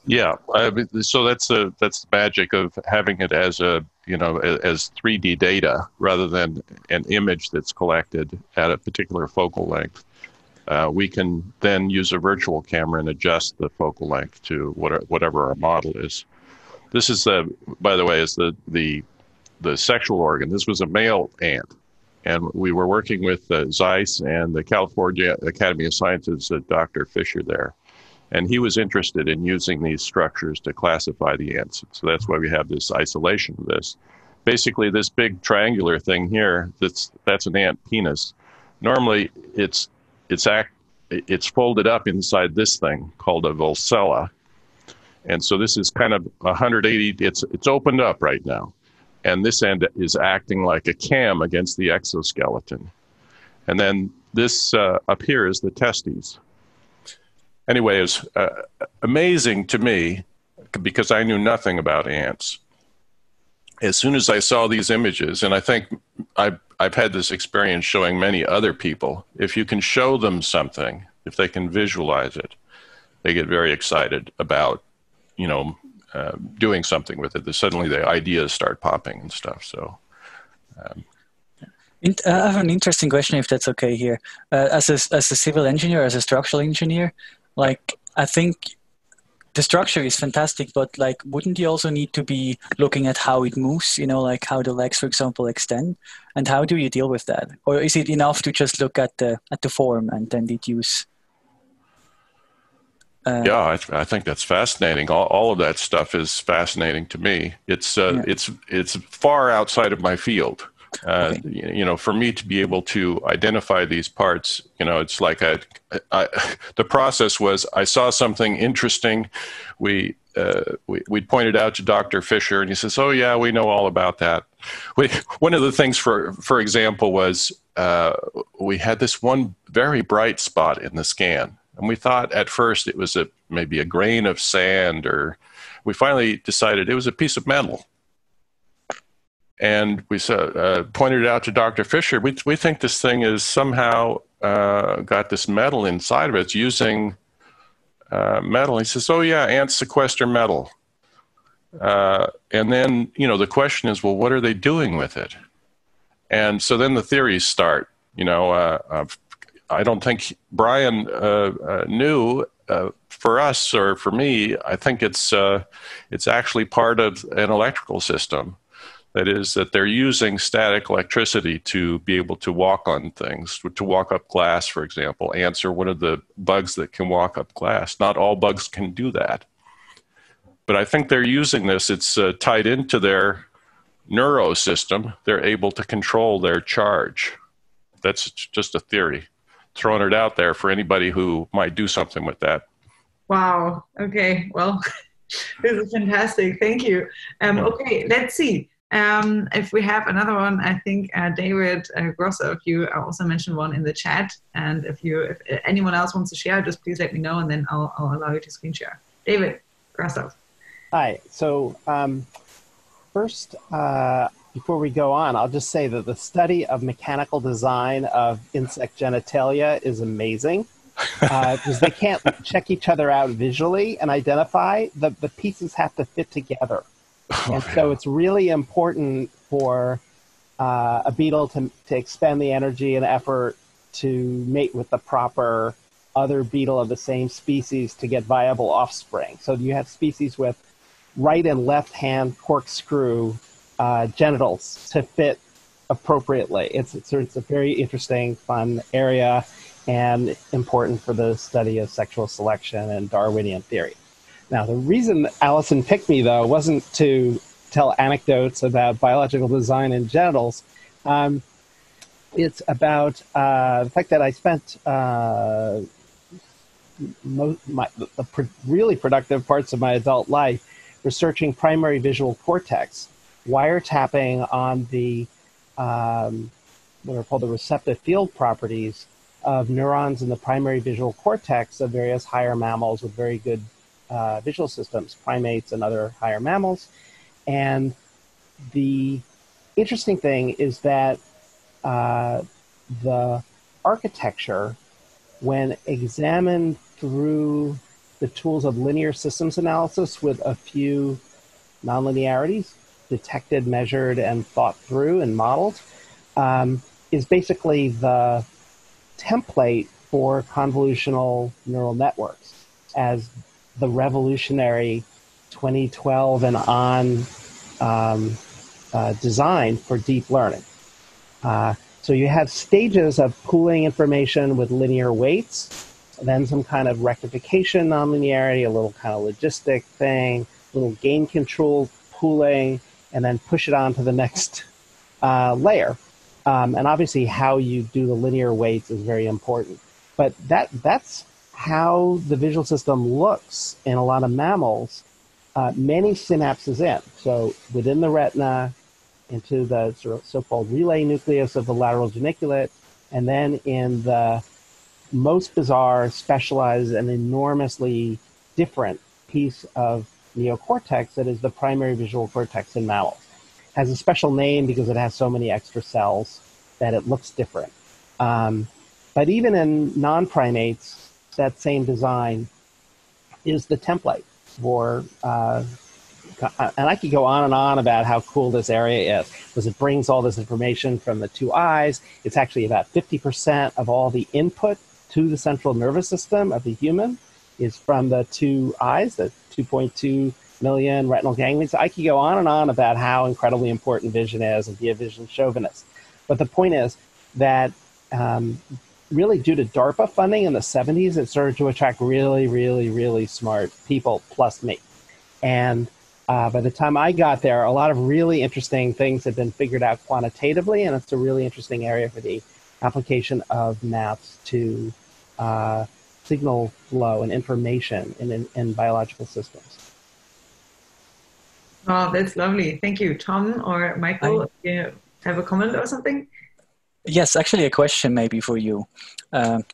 Yeah, I mean, so that's the that's the magic of having it as a you know as 3D data rather than an image that's collected at a particular focal length. Uh, we can then use a virtual camera and adjust the focal length to whatever our model is. This is the, by the way, is the the the sexual organ. This was a male ant, and we were working with uh, Zeiss and the California Academy of Sciences, uh, Dr. Fisher there. And he was interested in using these structures to classify the ants. So that's why we have this isolation of this. Basically, this big triangular thing here, that's, that's an ant penis. Normally, it's, it's, act, it's folded up inside this thing called a volsella. And so this is kind of 180, it's, it's opened up right now and this end is acting like a cam against the exoskeleton. And then this uh, up here is the testes. Anyway, it was uh, amazing to me because I knew nothing about ants. As soon as I saw these images, and I think I've, I've had this experience showing many other people, if you can show them something, if they can visualize it, they get very excited about, you know, uh, doing something with it. Suddenly the ideas start popping and stuff. So. Um, I have an interesting question, if that's okay here. Uh, as a as a civil engineer, as a structural engineer, like I think the structure is fantastic, but like, wouldn't you also need to be looking at how it moves? You know, like how the legs, for example, extend, and how do you deal with that? Or is it enough to just look at the at the form and then deduce uh, yeah, I, th- I, think that's fascinating. All, all, of that stuff is fascinating to me. It's uh, yeah. it's it's far outside of my field. Uh, okay. you, know, for me to be able to identify these parts, you know, it's like I, I the process was I saw something interesting. We uh, we, we pointed out to Dr. Fisher, and he says, "Oh yeah, we know all about that." We, one of the things, for for example, was uh, we had this one very bright spot in the scan, and we thought at first it was a maybe a grain of sand, or we finally decided it was a piece of metal. And we uh, pointed it out to Dr. Fisher. We, we think this thing is somehow uh, got this metal inside of it. It's using uh, metal. He says, "Oh yeah, ants sequester metal." Uh, and then you know the question is, well, what are they doing with it? And so then the theories start. You know, uh, I don't think Brian uh, uh, knew. Uh, for us or for me, I think it's uh, it's actually part of an electrical system. That is, that they're using static electricity to be able to walk on things, to walk up glass, for example. Ants are one of the bugs that can walk up glass. Not all bugs can do that. But I think they're using this, it's uh, tied into their neuro system. They're able to control their charge. That's just a theory throwing it out there for anybody who might do something with that. Wow. Okay. Well, this is fantastic. Thank you. Um, okay, let's see. Um, if we have another one, I think uh, David uh, Grosso, if you also mentioned one in the chat, and if you, if anyone else wants to share, just please let me know, and then I'll, I'll allow you to screen share. David Grosso. Hi. So um, first, uh, before we go on, I'll just say that the study of mechanical design of insect genitalia is amazing uh, because they can't check each other out visually and identify. The, the pieces have to fit together. Oh, and so it's really important for uh, a beetle to, to expend the energy and effort to mate with the proper other beetle of the same species to get viable offspring. So you have species with right and left hand corkscrew uh, genitals to fit appropriately. It's, it's, it's a very interesting, fun area and important for the study of sexual selection and Darwinian theory. Now, the reason Allison picked me, though, wasn't to tell anecdotes about biological design and genitals. Um, it's about uh, the fact that I spent uh, mo- my, the pr- really productive parts of my adult life researching primary visual cortex, wiretapping on the um, what are called the receptive field properties of neurons in the primary visual cortex of various higher mammals with very good uh, visual systems, primates and other higher mammals. And the interesting thing is that uh, the architecture, when examined through the tools of linear systems analysis with a few nonlinearities, detected, measured, and thought through and modeled, um, is basically the template for convolutional neural networks as the revolutionary 2012 and on um, uh, design for deep learning. Uh, so you have stages of pooling information with linear weights, then some kind of rectification nonlinearity, a little kind of logistic thing, little gain control pooling, and then push it on to the next uh, layer. Um, and obviously, how you do the linear weights is very important. But that that's how the visual system looks in a lot of mammals. Uh, many synapses in. So within the retina, into the sort of so-called relay nucleus of the lateral geniculate, and then in the most bizarre, specialized, and enormously different piece of neocortex that is the primary visual cortex in mammals has a special name because it has so many extra cells that it looks different. Um, but even in non-primates, that same design is the template for, uh, and I could go on and on about how cool this area is because it brings all this information from the two eyes. It's actually about 50% of all the input to the central nervous system of the human is from the two eyes, the 2.2 million retinal ganglion. So I could go on and on about how incredibly important vision is and be a vision chauvinist. But the point is that um, really due to DARPA funding in the 70s, it started to attract really, really, really smart people, plus me. And uh, by the time I got there, a lot of really interesting things had been figured out quantitatively, and it's a really interesting area for the application of maps to uh, signal flow and information in, in, in biological systems. Oh, that's lovely. Thank you. Tom or Michael, you have a comment or something? Yes, actually, a question maybe for you. Um,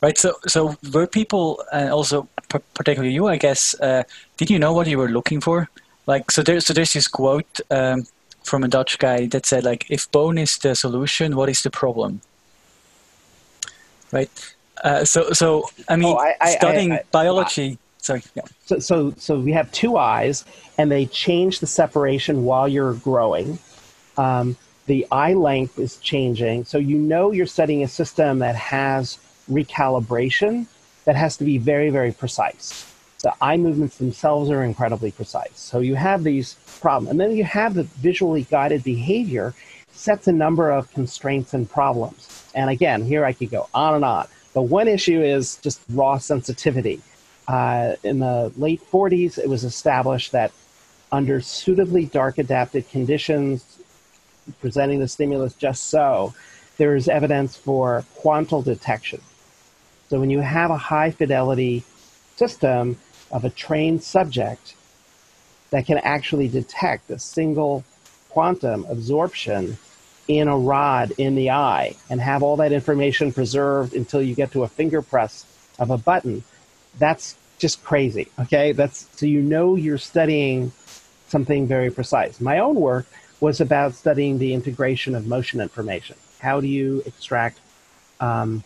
right. So, so were people, and also particularly you, I guess, uh, did you know what you were looking for? Like, so there's so there's this quote um, from a Dutch guy that said, like, if bone is the solution, what is the problem? Right. Uh, so, so I mean, oh, I, I, studying I, biology sorry. Yeah. So, so, so we have two eyes, and they change the separation while you're growing. Um, the eye length is changing, so you know you're studying a system that has recalibration that has to be very, very precise. The eye movements themselves are incredibly precise. So you have these problems, and then you have the visually guided behavior sets a number of constraints and problems. And again, here I could go on and on. But one issue is just raw sensitivity. Uh, in the late 40s, it was established that under suitably dark adapted conditions, presenting the stimulus just so, there is evidence for quantal detection. So when you have a high fidelity system of a trained subject that can actually detect a single quantum absorption in a rod in the eye and have all that information preserved until you get to a finger press of a button, that's just crazy. Okay, that's so you know you're studying something very precise. My own work was about studying the integration of motion information. How do you extract um,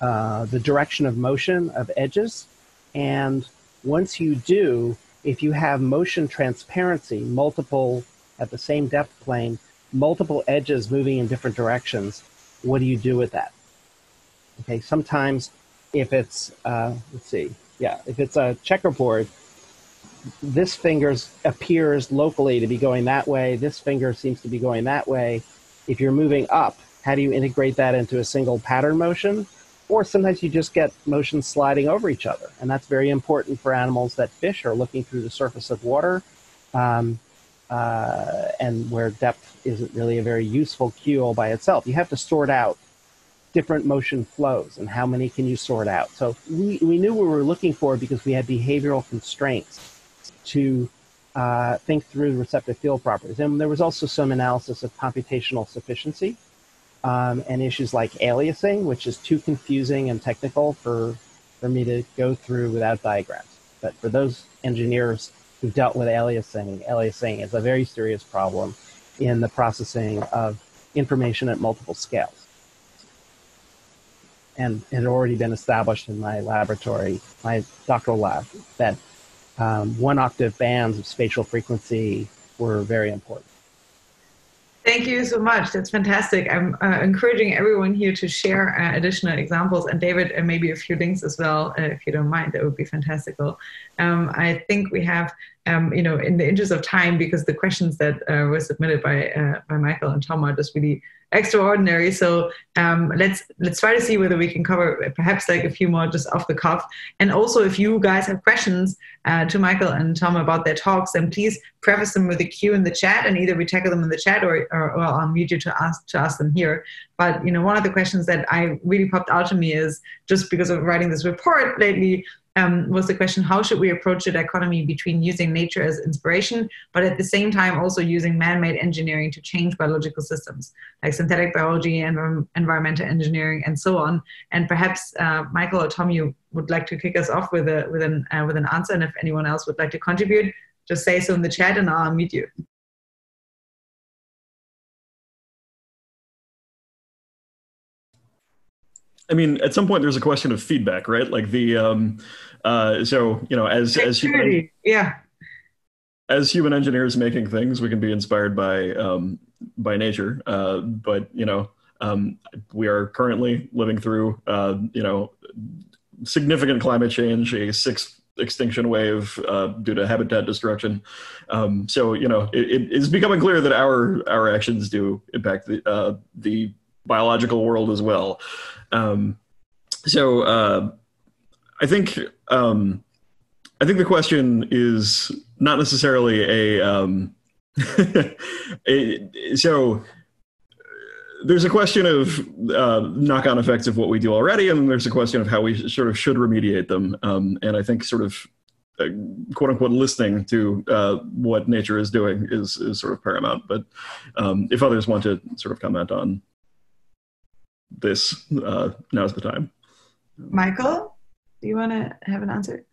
uh, the direction of motion of edges? And once you do, if you have motion transparency, multiple at the same depth plane, multiple edges moving in different directions, what do you do with that? Okay, sometimes if it's, uh, let's see, yeah, if it's a checkerboard, this finger appears locally to be going that way, this finger seems to be going that way. If you're moving up, how do you integrate that into a single pattern motion? Or sometimes you just get motions sliding over each other. And that's very important for animals that fish are looking through the surface of water um, uh, and where depth isn't really a very useful cue all by itself. You have to sort out different motion flows and how many can you sort out. So we, we knew what we were looking for because we had behavioral constraints to uh, think through receptive field properties. And there was also some analysis of computational sufficiency um, and issues like aliasing, which is too confusing and technical for, for me to go through without diagrams. But for those engineers who've dealt with aliasing, aliasing is a very serious problem in the processing of information at multiple scales. And it had already been established in my laboratory, my doctoral lab, that um, one octave bands of spatial frequency were very important. Thank you so much. That's fantastic. I'm uh, encouraging everyone here to share uh, additional examples and David, and maybe a few links as well, uh, if you don't mind. That would be fantastical. Um, I think we have, um, you know, in the interest of time, because the questions that uh, were submitted by uh, by Michael and Tom are just really extraordinary. So um, let's let's try to see whether we can cover perhaps like a few more just off the cuff. And also, if you guys have questions uh, to Michael and Tom about their talks, then please preface them with a Q in the chat, and either we tackle them in the chat or, or, or I'll mute you to ask to ask them here. But you know, one of the questions that I really popped out to me is just because of writing this report lately um, was the question how should we approach the dichotomy between using nature as inspiration, but at the same time also using man made engineering to change biological systems, like synthetic biology and environmental engineering and so on? And perhaps uh, Michael or Tom, you would like to kick us off with, a, with, an, uh, with an answer. And if anyone else would like to contribute, just say so in the chat and I'll meet you. I mean, at some point, there's a question of feedback, right? Like the, um, uh, so you know, as as human, yeah, as human engineers making things, we can be inspired by um, by nature. Uh, but you know, um, we are currently living through, uh, you know, significant climate change, a sixth extinction wave uh, due to habitat destruction. Um, so you know, it, it is becoming clear that our our actions do impact the uh, the biological world as well. Um, so uh, I think um, I think the question is not necessarily a, um, a so there's a question of uh, knock-on effects of what we do already, and there's a question of how we sort of should remediate them. Um, and I think sort of uh, quote unquote listening to uh, what nature is doing is is sort of paramount. But um, if others want to sort of comment on this, uh, now's the time. Michael, do you want to have an answer?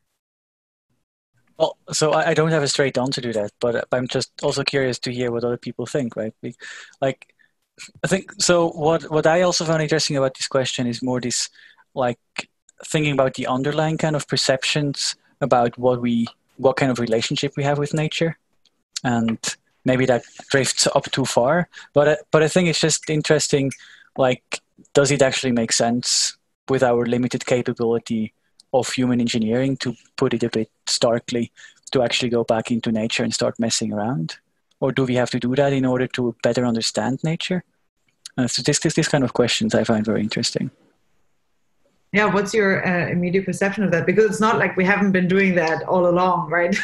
Well, so I, don't have a straight answer to that, but I'm just also curious to hear what other people think, right? Like, I think so. What what I also found interesting about this question is more this, like, thinking about the underlying kind of perceptions about what we, what kind of relationship we have with nature, and maybe that drifts up too far. But but I think it's just interesting, like does it actually make sense with our limited capability of human engineering, to put it a bit starkly, to actually go back into nature and start messing around? Or do we have to do that in order to better understand nature? Uh, so this, this, this kind of questions I find very interesting. Yeah, what's your uh, immediate perception of that? Because it's not like we haven't been doing that all along, right?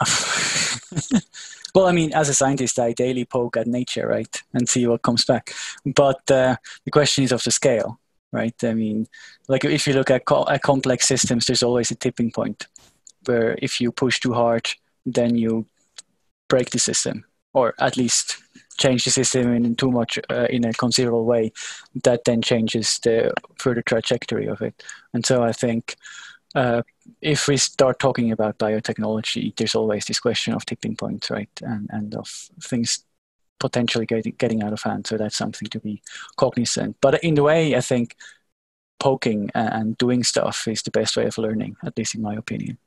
Well, I mean, as a scientist, I daily poke at nature, right, and see what comes back. But uh, the question is of the scale, right? I mean, like if you look at, co- at complex systems, there's always a tipping point where if you push too hard, then you break the system, or at least change the system in too much uh, in a considerable way. That then changes the further trajectory of it. And so I think uh, if we start talking about biotechnology, there's always this question of tipping points, right? And, and of things potentially getting, getting out of hand. So that's something to be cognizant. But in the way, I think poking and doing stuff is the best way of learning, at least in my opinion.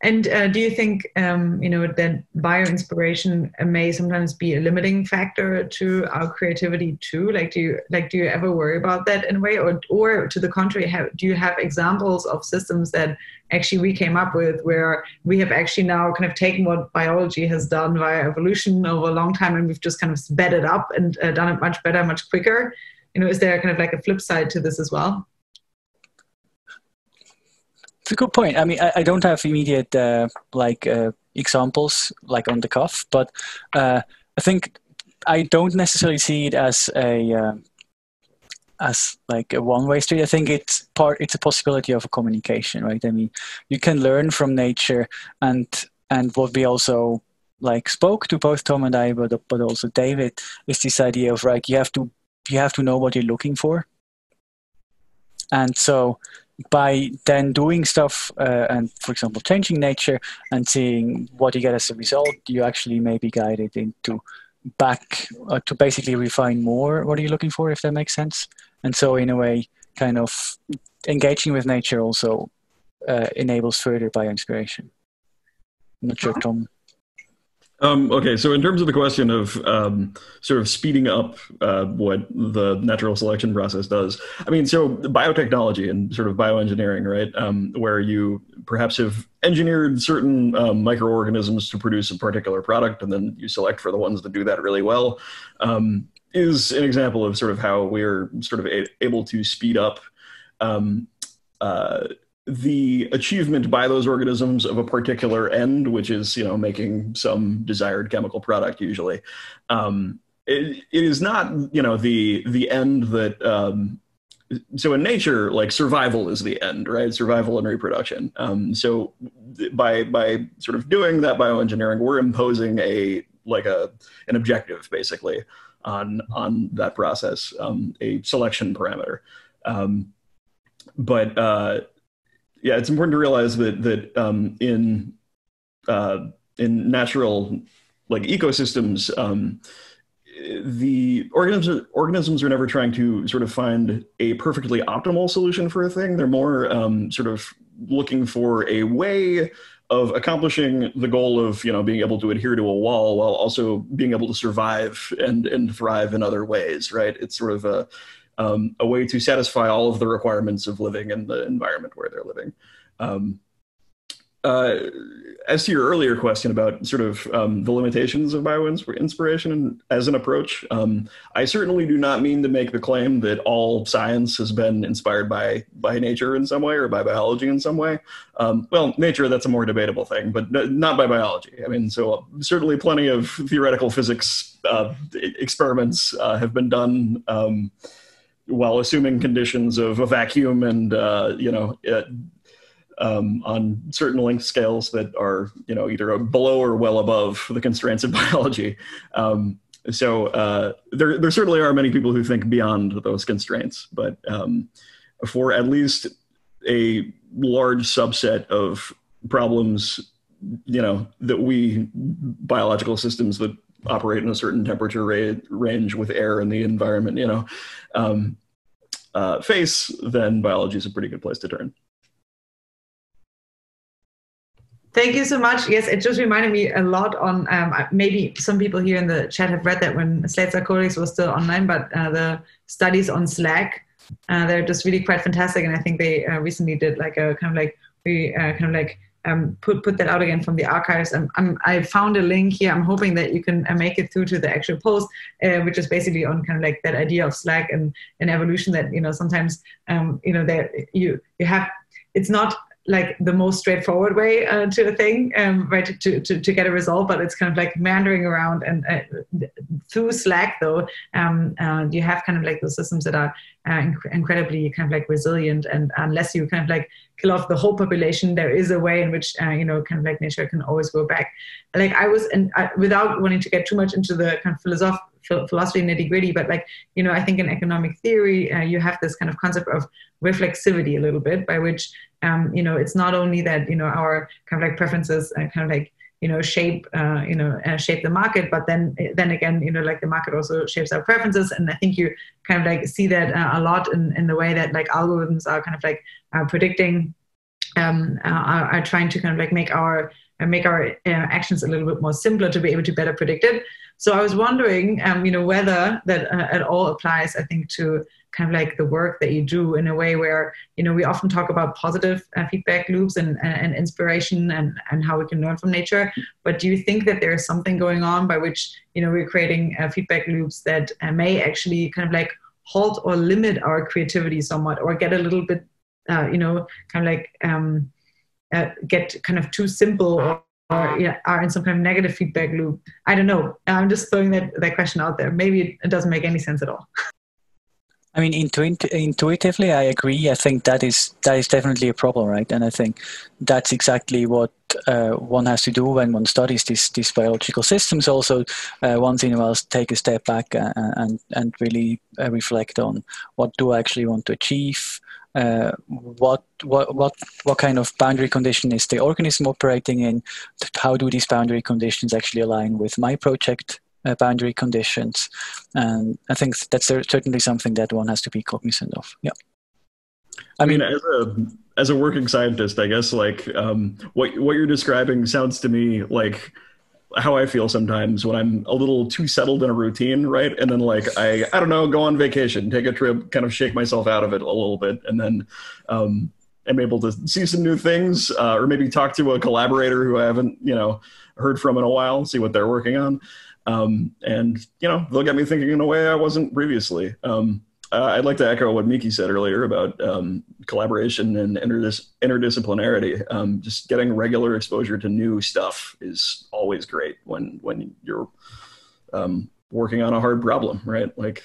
And uh, do you think um, you know that bio inspiration may sometimes be a limiting factor to our creativity too? Like, do you like do you ever worry about that in a way, or or to the contrary, have, do you have examples of systems that actually we came up with where we have actually now kind of taken what biology has done via evolution over a long time, and we've just kind of sped it up and uh, done it much better, much quicker? You know, is there kind of like a flip side to this as well? It's a good point. I mean, I, I don't have immediate uh, like uh, examples like on the cuff, but uh, I think I don't necessarily see it as a uh, as like a one-way street. I think it's part. It's a possibility of a communication, right? I mean, you can learn from nature, and and what we also like spoke to both Tom and I, but but also David, is this idea of like You have to you have to know what you're looking for, and so by then doing stuff uh, and for example changing nature and seeing what you get as a result you actually may be guided into back uh, to basically refine more what are you looking for if that makes sense. And so in a way kind of engaging with nature also uh, enables further bio inspiration. I'm not sure tom um, okay, so in terms of the question of um, sort of speeding up uh, what the natural selection process does, I mean, so biotechnology and sort of bioengineering, right, um, where you perhaps have engineered certain um, microorganisms to produce a particular product, and then you select for the ones that do that really well, um, is an example of sort of how we're sort of a- able to speed up. Um, uh, the achievement by those organisms of a particular end, which is you know making some desired chemical product usually. Um, it, it is not you know the the end that um, so in nature like survival is the end right survival and reproduction um, so by by sort of doing that bioengineering we're imposing a like a an objective basically on on that process um, a selection parameter um, but uh, yeah, it's important to realize that that um, in uh, in natural like ecosystems, um, the organisms organisms are never trying to sort of find a perfectly optimal solution for a thing. They're more um, sort of looking for a way of accomplishing the goal of you know being able to adhere to a wall while also being able to survive and and thrive in other ways. Right? It's sort of a um, a way to satisfy all of the requirements of living in the environment where they're living. Um, uh, as to your earlier question about sort of um, the limitations of bioinspiration as an approach, um, I certainly do not mean to make the claim that all science has been inspired by by nature in some way or by biology in some way. Um, well, nature that's a more debatable thing, but not by biology. I mean, so uh, certainly plenty of theoretical physics uh, experiments uh, have been done. Um, while assuming conditions of a vacuum and uh, you know it, um, on certain length scales that are you know either below or well above the constraints of biology. Um, so uh, there there certainly are many people who think beyond those constraints, but um, for at least a large subset of problems, you know that we biological systems that operate in a certain temperature ra- range with air in the environment, you know, um, uh, face, then biology is a pretty good place to turn. Thank you so much. Yes, it just reminded me a lot on um, maybe some people here in the chat have read that when Slate Codex was still online, but uh, the studies on Slack, uh, they're just really quite fantastic. And I think they uh, recently did like a kind of like we uh, kind of like um, put put that out again from the archives. I'm, I'm, i found a link here. I'm hoping that you can uh, make it through to the actual post, uh, which is basically on kind of like that idea of Slack and, and evolution. That you know sometimes um, you know that you you have it's not like the most straightforward way uh, to a thing, um, right? To, to, to get a result, but it's kind of like meandering around. And uh, through Slack, though, um, uh, you have kind of like those systems that are uh, inc- incredibly kind of like resilient. And unless you kind of like kill off the whole population, there is a way in which uh, you know kind of like nature can always go back. Like I was, and without wanting to get too much into the kind of philosoph- philosophy nitty gritty, but like you know, I think in economic theory, uh, you have this kind of concept of reflexivity a little bit, by which um, you know it's not only that you know our kind of like preferences uh, kind of like you know shape uh, you know uh, shape the market but then then again you know like the market also shapes our preferences and i think you kind of like see that uh, a lot in, in the way that like algorithms are kind of like uh, predicting um, uh, are, are, trying to kind of like make our make our actions a little bit more simpler to be able to better predict it. So I was wondering, um, you know, whether that at all applies. I think to kind of like the work that you do in a way where you know we often talk about positive uh, feedback loops and, and inspiration and, and how we can learn from nature but do you think that there's something going on by which you know we're creating uh, feedback loops that uh, may actually kind of like halt or limit our creativity somewhat or get a little bit uh, you know kind of like um, uh, get kind of too simple or or yeah, are in some kind of negative feedback loop. I don't know. I'm just throwing that, that question out there. Maybe it doesn't make any sense at all. I mean, intuit- intuitively, I agree. I think that is that is definitely a problem, right? And I think that's exactly what uh, one has to do when one studies these these biological systems. Also, uh, once in a while, take a step back and uh, and, and really uh, reflect on what do I actually want to achieve. Uh, what what what what kind of boundary condition is the organism operating in? How do these boundary conditions actually align with my project uh, boundary conditions. And I think that's certainly something that one has to be cognizant of. Yeah. I mean, as a as a working scientist, I guess like um, what what you're describing sounds to me like how I feel sometimes when I'm a little too settled in a routine, right? And then like I I don't know, go on vacation, take a trip, kind of shake myself out of it a little bit, and then um, am able to see some new things, uh, or maybe talk to a collaborator who I haven't you know heard from in a while, see what they're working on. Um, and you know they'll get me thinking in a way I wasn't previously. Um, I'd like to echo what Miki said earlier about um, collaboration and interdis- interdisciplinarity. Um, just getting regular exposure to new stuff is always great when when you're um, working on a hard problem, right? Like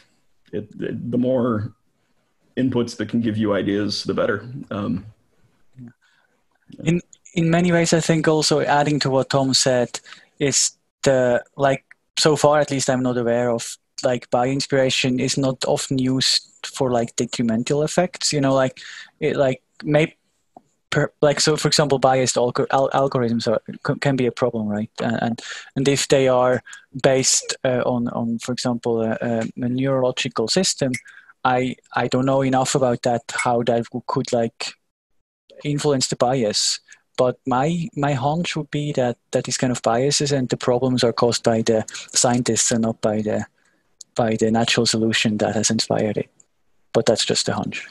it, it, the more inputs that can give you ideas, the better. Um, in in many ways, I think also adding to what Tom said is the like so far at least i'm not aware of like bio inspiration is not often used for like detrimental effects you know like it like may like so for example biased al- algorithms are, can be a problem right? And and if they are based uh, on on for example a, a, neurological system i i don't know enough about that how that could like influence the bias but my my hunch would be that that these kind of biases and the problems are caused by the scientists and not by the by the natural solution that has inspired it. But that's just a hunch.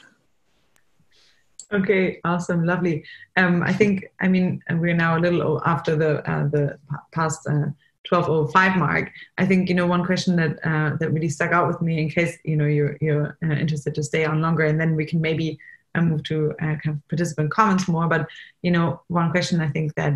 Okay, awesome, lovely. Um, I think I mean we're now a little after the uh, the past. Uh, 1205 mark i think you know one question that uh, that really stuck out with me in case you know you're you're uh, interested to stay on longer and then we can maybe and move to uh, kind of participant comments more. But you know, one question I think that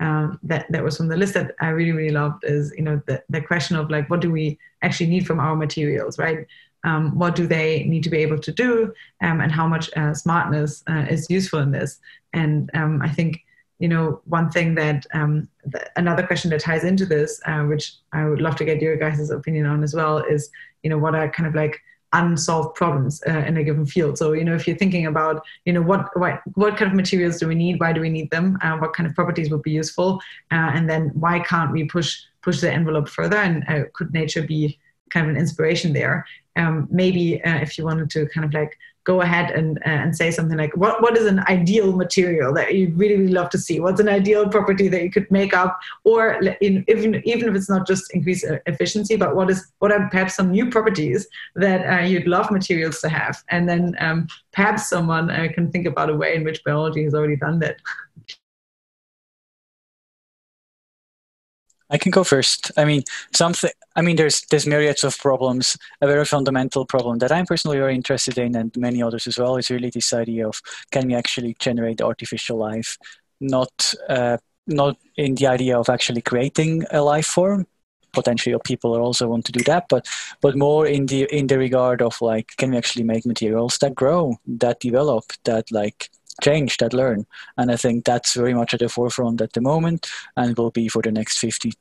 um, that that was from the list that I really really loved is you know the the question of like what do we actually need from our materials, right? Um, what do they need to be able to do, um, and how much uh, smartness uh, is useful in this? And um, I think you know one thing that um, th- another question that ties into this, uh, which I would love to get your guys' opinion on as well, is you know what are kind of like unsolved problems uh, in a given field. So, you know, if you're thinking about, you know, what what, what kind of materials do we need? Why do we need them? Uh, what kind of properties would be useful? Uh, and then why can't we push push the envelope further? And uh, could nature be kind of an inspiration there? Um, maybe uh, if you wanted to kind of like go ahead and uh, and say something like what what is an ideal material that you really really love to see? What's an ideal property that you could make up? Or in, even even if it's not just increase efficiency but what is what are perhaps some new properties that uh, you'd love materials to have? And then um, perhaps someone uh, can think about a way in which biology has already done that I can go first. I mean, something. I mean, there's there's myriads of problems. A very fundamental problem that I'm personally very interested in, and many others as well, is really this idea of can we actually generate artificial life, not uh, not in the idea of actually creating a life form. Potentially, people also want to do that, but but more in the in the regard of like, can we actually make materials that grow, that develop, that like change, that learn. And I think that's very much at the forefront at the moment and will be for the next 50,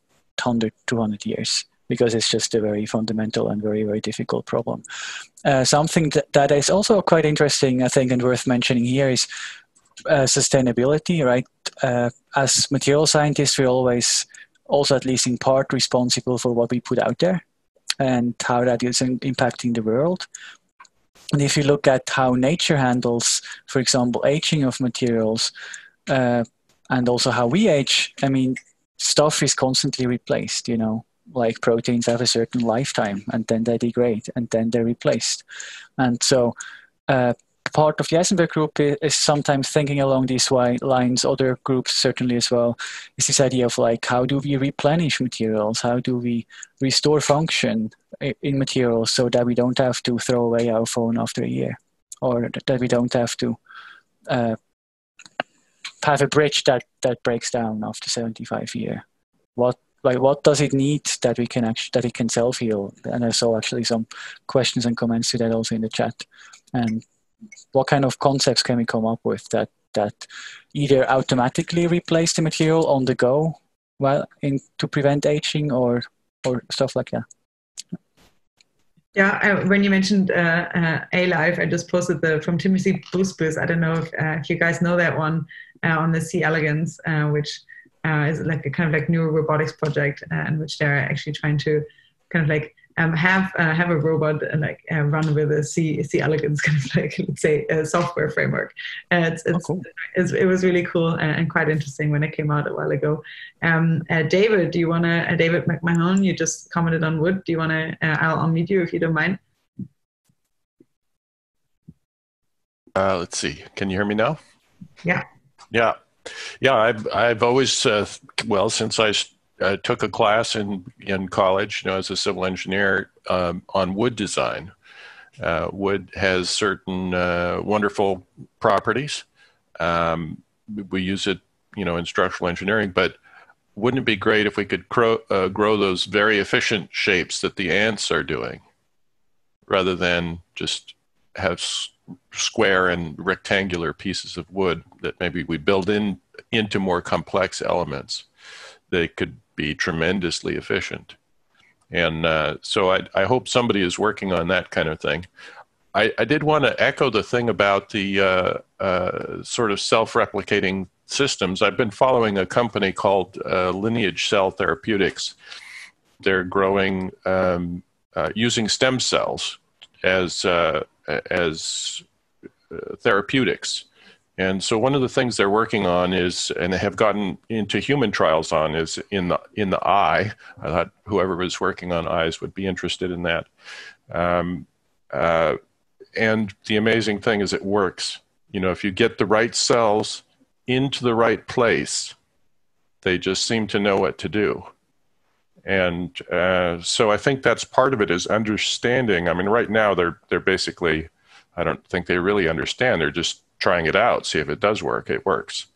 100, 200 years because it's just a very fundamental and very, very difficult problem. Uh, something that, that is also quite interesting, I think, and worth mentioning here is uh, sustainability, right? Uh, as material scientists, we're always also, at least in part, responsible for what we put out there and how that is impacting the world. And if you look at how nature handles, for example, aging of materials, uh, and also how we age, I mean, stuff is constantly replaced, you know, like proteins have a certain lifetime and then they degrade and then they're replaced. And so uh, part of the Aizenberg group is sometimes thinking along these lines, other groups certainly as well, is this idea of like, how do we replenish materials? How do we restore function in materials so that we don't have to throw away our phone after a year? Or that we don't have to uh, have a bridge that, that breaks down after 75 year. What like what does it need that we can actually that it can self heal and i saw actually some questions and comments to that also in the chat. And what kind of concepts can we come up with that that either automatically replace the material on the go well in to prevent aging or or stuff like that yeah, I, when you mentioned uh, uh, A-Life, I just posted the from Timothy Busbice. I don't know if, uh, if you guys know that one uh, on the C. elegans, uh, which uh, is like a kind of like new robotics project, in which they're actually trying to kind of like um, have uh, have a robot uh, like uh, run with a C C elegans kind of like let's say a software framework. Uh, it's, it's, oh, cool. it's, it was really cool and, and, quite interesting when it came out a while ago. Um, uh, David, do you want to? Uh, David McMahon, you just commented on wood. Do you want to? I'll unmute you if you don't mind. let's see. Can you hear me now? Yeah. Yeah. Yeah, I've I've always well since I I took a class in in college, you know, as a civil engineer um, on wood design. Uh, wood has certain uh, wonderful properties. Um, we use it, you know, in structural engineering. But wouldn't it be great if we could grow, uh, grow those very efficient shapes that the ants are doing, rather than just have s- square and rectangular pieces of wood that maybe we build in into more complex elements? They could be tremendously efficient. And uh, so I, I, hope somebody is working on that kind of thing. I, I did want to echo the thing about the uh, uh, sort of self replicating systems. I've been following a company called uh, Lineage Cell Therapeutics. They're growing um, uh, using stem cells as, uh, as therapeutics. And so one of the things they're working on is, and they have gotten into human trials on, is in the in the eye. I thought whoever was working on eyes would be interested in that. Um, uh, and the amazing thing is, it works. You know, if you get the right cells into the right place, they just seem to know what to do. And uh, so I think that's part of it is understanding. I mean, right now they're they're basically, I don't think they really understand. They're just trying it out, see if it does work. It works.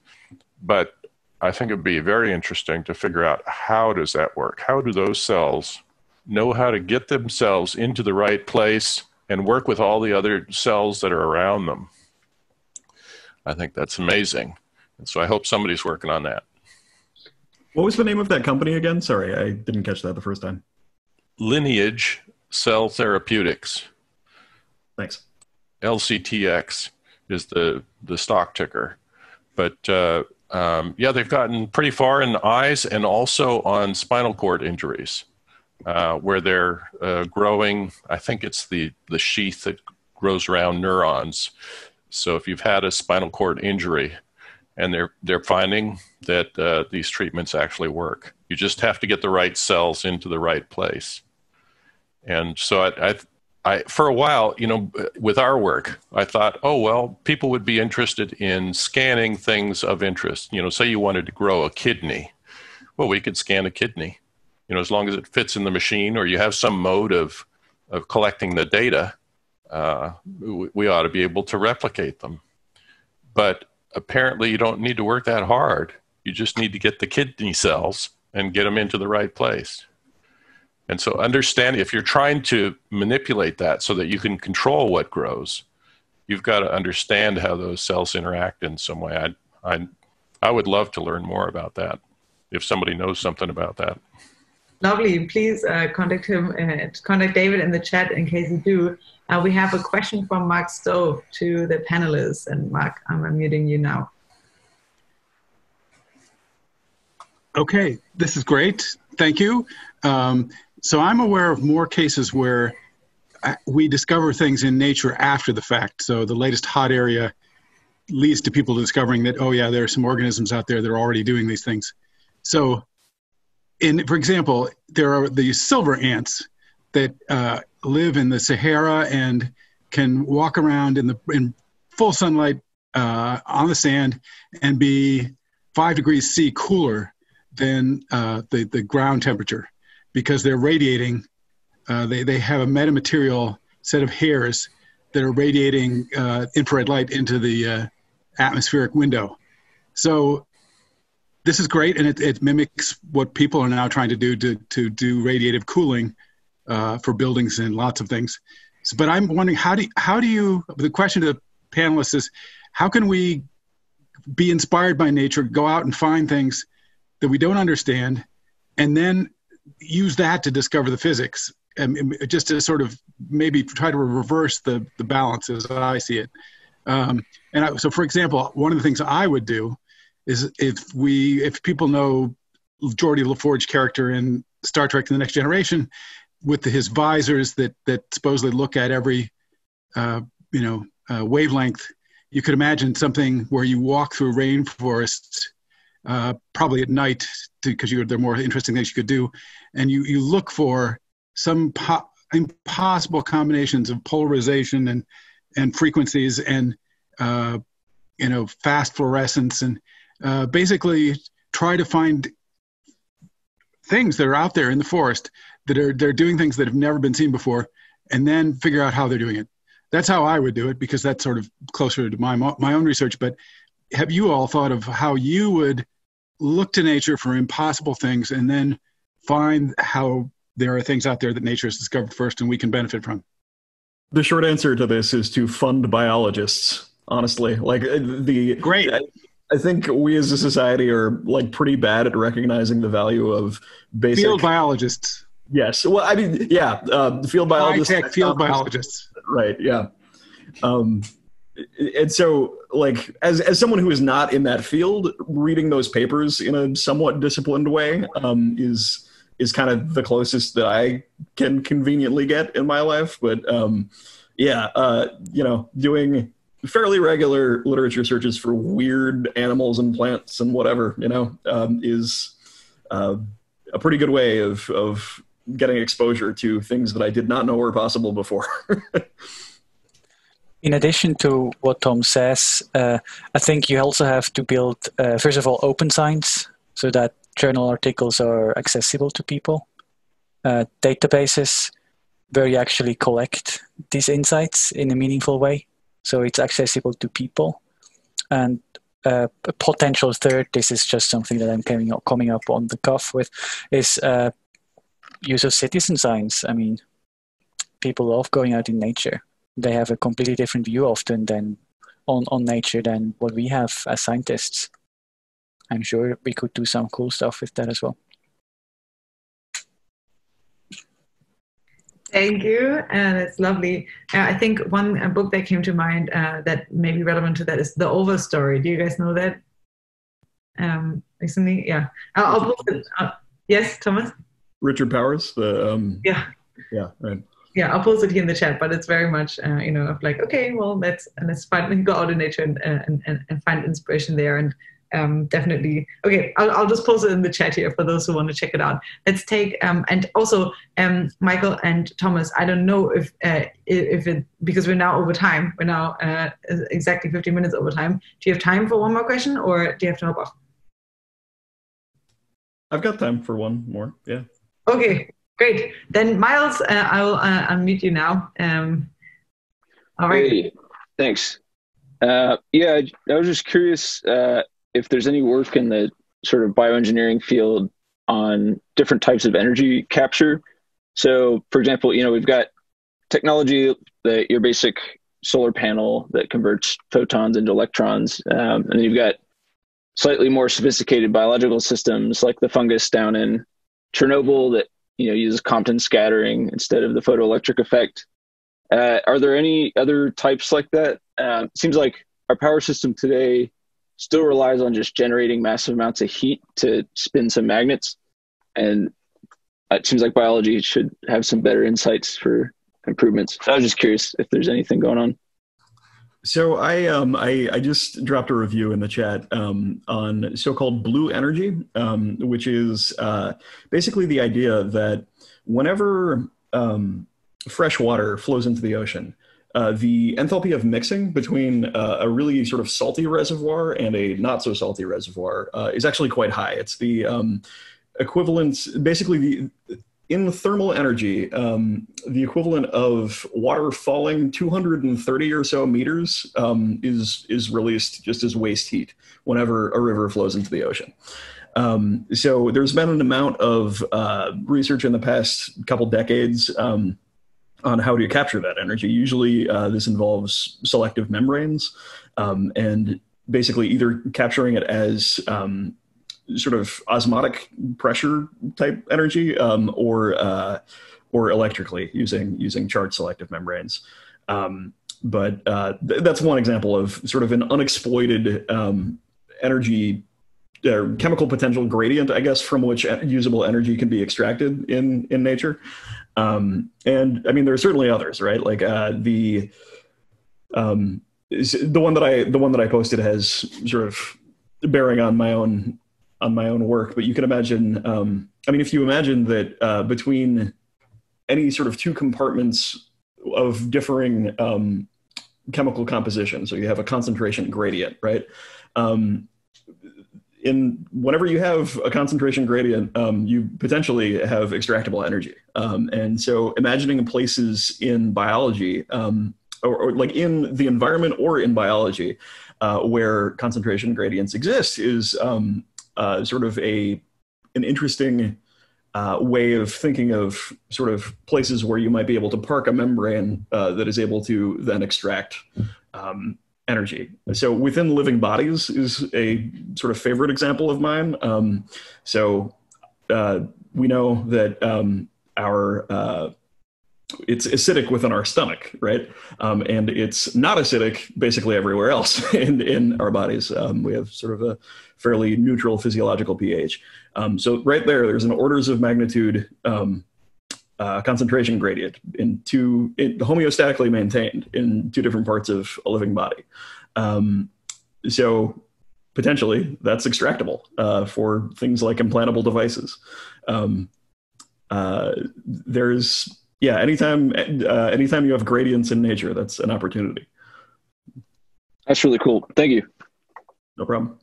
But I think it would be very interesting to figure out how does that work? How do those cells know how to get themselves into the right place and work with all the other cells that are around them? I think that's amazing. And so I hope somebody's working on that. What was the name of that company again? Sorry, I didn't catch that the first time. Lineage Cell Therapeutics. Thanks. LCTX is the the stock ticker. But uh, um, yeah, they've gotten pretty far in eyes and also on spinal cord injuries, uh, where they're uh, growing. I think it's the the sheath that grows around neurons. So if you've had a spinal cord injury, and they're they're finding that uh, these treatments actually work. You just have to get the right cells into the right place. And so I, I I, for a while, you know, with our work, I thought, oh, well, people would be interested in scanning things of interest. You know, say you wanted to grow a kidney. Well, we could scan a kidney, you know, as long as it fits in the machine or you have some mode of, of collecting the data, uh, we, we ought to be able to replicate them. But apparently, you don't need to work that hard. You just need to get the kidney cells and get them into the right place. And so, understand if you're trying to manipulate that so that you can control what grows, you've got to understand how those cells interact in some way. I, I, I would love to learn more about that if somebody knows something about that. Lovely. Please uh, contact him, uh, contact David in the chat in case you do. Uh, we have a question from Mark Stove to the panelists. And Mark, I'm unmuting you now. Okay, this is great. Thank you. Um, so I'm aware of more cases where uh, we discover things in nature after the fact. So the latest hot area leads to people discovering that, oh, yeah, there are some organisms out there that are already doing these things. So, in, for example, there are the silver ants that uh, live in the Sahara and can walk around in the in full sunlight uh, on the sand and be five degrees C cooler than uh, the the ground temperature because they're radiating. Uh, they they have a metamaterial set of hairs that are radiating uh, infrared light into the uh, atmospheric window. So this is great, and it, it mimics what people are now trying to do to to do radiative cooling uh, for buildings and lots of things. So, but I'm wondering how do how do you? The question to the panelists is, how can we be inspired by nature, go out and find things that we don't understand, and then use that to discover the physics, and just to sort of maybe try to reverse the the balance as I see it. Um, and I, so, for example, one of the things I would do is if we if people know Geordi LaForge character in Star Trek: The Next Generation, with the, his visors that that supposedly look at every uh, you know uh, wavelength, you could imagine something where you walk through rainforests, uh, probably at night, because there are more interesting things you could do, and you you look for some po- impossible combinations of polarization and and frequencies and uh, you know fast fluorescence and uh, basically try to find things that are out there in the forest that are they're doing things that have never been seen before, and then figure out how they're doing it. That's how I would do it because that's sort of closer to my my own research. But have you all thought of how you would look to nature for impossible things and then find how there are things out there that nature has discovered first and we can benefit from? The short answer to this is to fund biologists. Honestly, like uh, the great. I think we as a society are like pretty bad at recognizing the value of basic field biologists. Yes. Well, I mean, yeah, uh, field biologists. Field biologists. Right. Yeah. Um, and so, like, as as someone who is not in that field, reading those papers in a somewhat disciplined way um, is is kind of the closest that I can conveniently get in my life. But um, yeah, uh, you know, doing fairly regular literature searches for weird animals and plants and whatever, you know, um, is uh, a pretty good way of of getting exposure to things that I did not know were possible before. In addition to what Tom says, uh, I think you also have to build, uh, first of all, open science so that journal articles are accessible to people, uh, databases where you actually collect these insights in a meaningful way so it's accessible to people. And uh, a potential third, this is just something that I'm coming up, coming up on the cuff with, is uh, use of citizen science. I mean, people love going out in nature. They have a completely different view often than on, on nature than what we have as scientists. I'm sure we could do some cool stuff with that as well. Thank you, and it's lovely. Uh, I think one book that came to mind uh, that may be relevant to that is The Overstory. Do you guys know that? Um, recently, yeah. I'll, I'll post it. Uh, yes, Thomas. Richard Powers. The um, yeah. Yeah. Right. Yeah, I'll post it here in the chat, but it's very much, uh, you know, of like, okay, well, let's and let's find, go out in nature and, and, and, and find inspiration there, and um, definitely. Okay, I'll, I'll, just post it in the chat here for those who want to check it out. Let's take um, and also um, Michael and Thomas. I don't know if uh, if it because we're now over time. We're now uh, exactly 15 minutes over time. Do you have time for one more question, or do you have to hop off? I've got time for one more. Yeah. Okay, great. Then Miles, uh, I will uh, unmute you now. Um, all right. Hey, thanks. Uh, yeah, I was just curious uh, if there's any work in the sort of bioengineering field on different types of energy capture. So, for example, you know, we've got technology that your basic solar panel that converts photons into electrons, um, and you've got slightly more sophisticated biological systems like the fungus down in Chernobyl that you know uses Compton scattering instead of the photoelectric effect. Uh, are there any other types like that? Uh, seems like our power system today still relies on just generating massive amounts of heat to spin some magnets. And it seems like biology should have some better insights for improvements. I was just curious if there's anything going on. So I um I, I just dropped a review in the chat um, on so-called blue energy, um, which is uh, basically the idea that whenever um, fresh water flows into the ocean, uh, the enthalpy of mixing between uh, a really sort of salty reservoir and a not so salty reservoir uh, is actually quite high. It's the um, equivalent, basically the in thermal energy, um, the equivalent of water falling 230 or so meters um, is is released just as waste heat whenever a river flows into the ocean. Um, so there's been an amount of uh, research in the past couple decades um, on how to capture that energy. Usually, uh, this involves selective membranes um, and basically either capturing it as um, sort of osmotic pressure type energy um, or uh, or electrically using using charge selective membranes. Um, but uh, th- that's one example of sort of an unexploited um, energy uh, chemical potential gradient, I guess, from which usable energy can be extracted in in nature. Um, and I mean, there are certainly others, right? Like uh, the um, the one that I the one that I posted has sort of bearing on my own on my own work, but you can imagine. Um, I mean, if you imagine that uh, between any sort of two compartments of differing um, chemical composition, so you have a concentration gradient, right? Um, in whenever you have a concentration gradient, um, you potentially have extractable energy. Um, and so, imagining places in biology, um, or, or, like in the environment or in biology, uh, where concentration gradients exist, is um, uh, sort of a an interesting uh, way of thinking of sort of places where you might be able to park a membrane uh, that is able to then extract um, energy. So within living bodies is a sort of favorite example of mine. Um, so uh, we know that um, our uh, it's acidic within our stomach, right? Um, and it's not acidic basically everywhere else in, in our bodies. Um, we have sort of a fairly neutral physiological pH. Um, so right there, there's an orders of magnitude um, uh, concentration gradient in two, in, homeostatically maintained in two different parts of a living body. Um, so potentially that's extractable uh, for things like implantable devices. Um, uh, there's yeah, anytime uh, anytime you have gradients in nature, that's an opportunity. That's really cool. Thank you. No problem.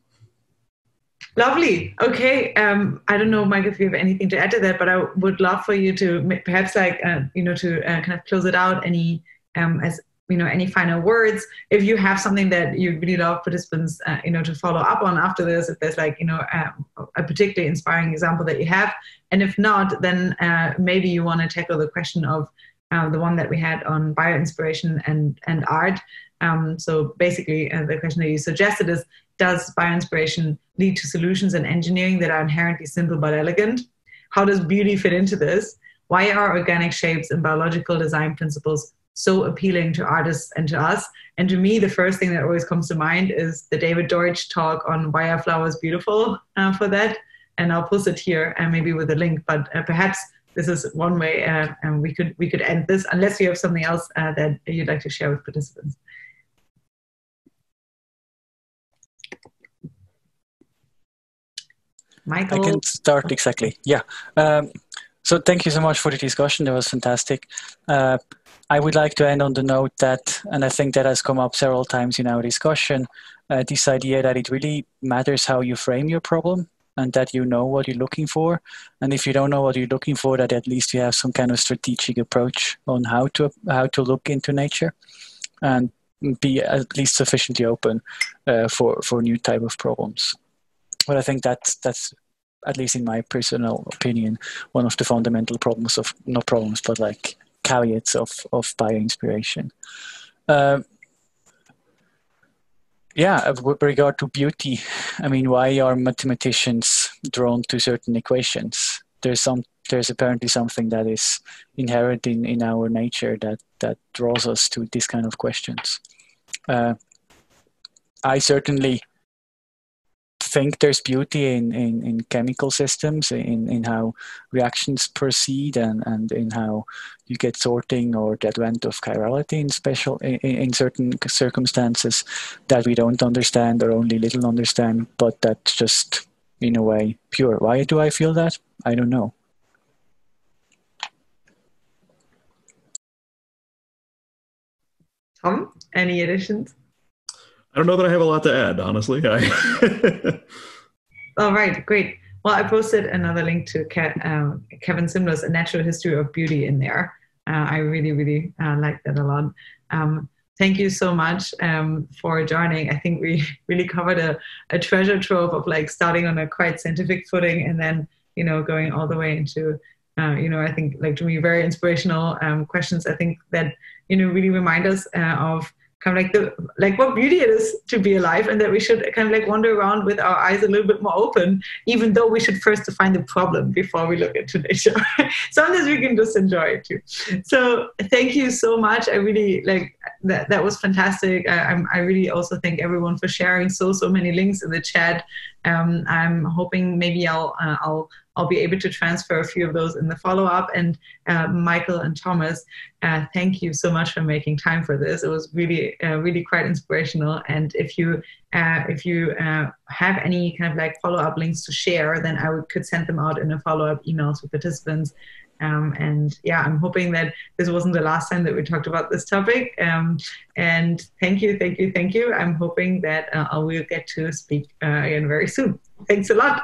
Lovely. Okay. Um, I don't know, Mike, if you have anything to add to that, but I would love for you to perhaps like uh, you know to uh, kind of close it out. Any um, as you know any final words if you have something that you really love participants uh, you know to follow up on after this if there's like you know um, a particularly inspiring example that you have and if not then uh, maybe you want to tackle the question of uh, the one that we had on bio inspiration and and art um, so basically uh, the question that you suggested is does bio inspiration lead to solutions in engineering that are inherently simple but elegant how does beauty fit into this why are organic shapes and biological design principles so appealing to artists and to us. And to me, the first thing that always comes to mind is the David Deutsch talk on why are flowers beautiful uh, for that. And I'll post it here and uh, maybe with a link. But uh, perhaps this is one way, uh, and we could we could end this unless you have something else uh, that you'd like to share with participants. Michael, I can start exactly. Yeah. Um, so thank you so much for the discussion. That was fantastic. Uh, I would like to end on the note that, and I think that has come up several times in our discussion, uh, this idea that it really matters how you frame your problem and that you know what you're looking for. And if you don't know what you're looking for, that at least you have some kind of strategic approach on how to how to look into nature and be at least sufficiently open uh, for for new type of problems. But I think that's that's at least in my personal opinion, one of the fundamental problems of not problems, but like caveats of, of bio inspiration. Uh, yeah, with regard to beauty, I mean, why are mathematicians drawn to certain equations? There's some, there's apparently something that is inherent in, in our nature that, that draws us to these kind of questions. Uh, I certainly think there's beauty in, in, in chemical systems, in, in how reactions proceed, and, and in how you get sorting or the advent of chirality in special in, in certain circumstances that we don't understand or only little understand, but that's just in a way pure. Why do I feel that? I don't know. Tom, any additions? I don't know that I have a lot to add, honestly. I All right, great. Well, I posted another link to um, Kevin Simler's A Natural History of Beauty in there. Uh, I really, really uh, like that a lot. Um, thank you so much um, for joining. I think we really covered a, a treasure trove of like starting on a quite scientific footing and then, you know, going all the way into, uh, you know, I think like to me, very inspirational um, questions. I think that, you know, really remind us uh, of kind of like the like what beauty it is to be alive and that we should kind of like wander around with our eyes a little bit more open even though we should first define the problem before we look at nature. Sometimes we can just enjoy it too. So thank you so much. I really like that that was fantastic. I, I'm, I really also thank everyone for sharing so so many links in the chat. Um, i'm hoping maybe i'll uh, i'll I'll be able to transfer a few of those in the follow up. And uh, Michael and Thomas, uh, thank you so much for making time for this. It was really, uh, really quite inspirational. And if you uh, if you uh, have any kind of like follow up links to share, then I would, could send them out in a follow up email to participants. Um, and yeah, I'm hoping that this wasn't the last time that we talked about this topic. Um, and thank you, thank you, thank you. I'm hoping that uh, I will get to speak again very soon. Thanks a lot.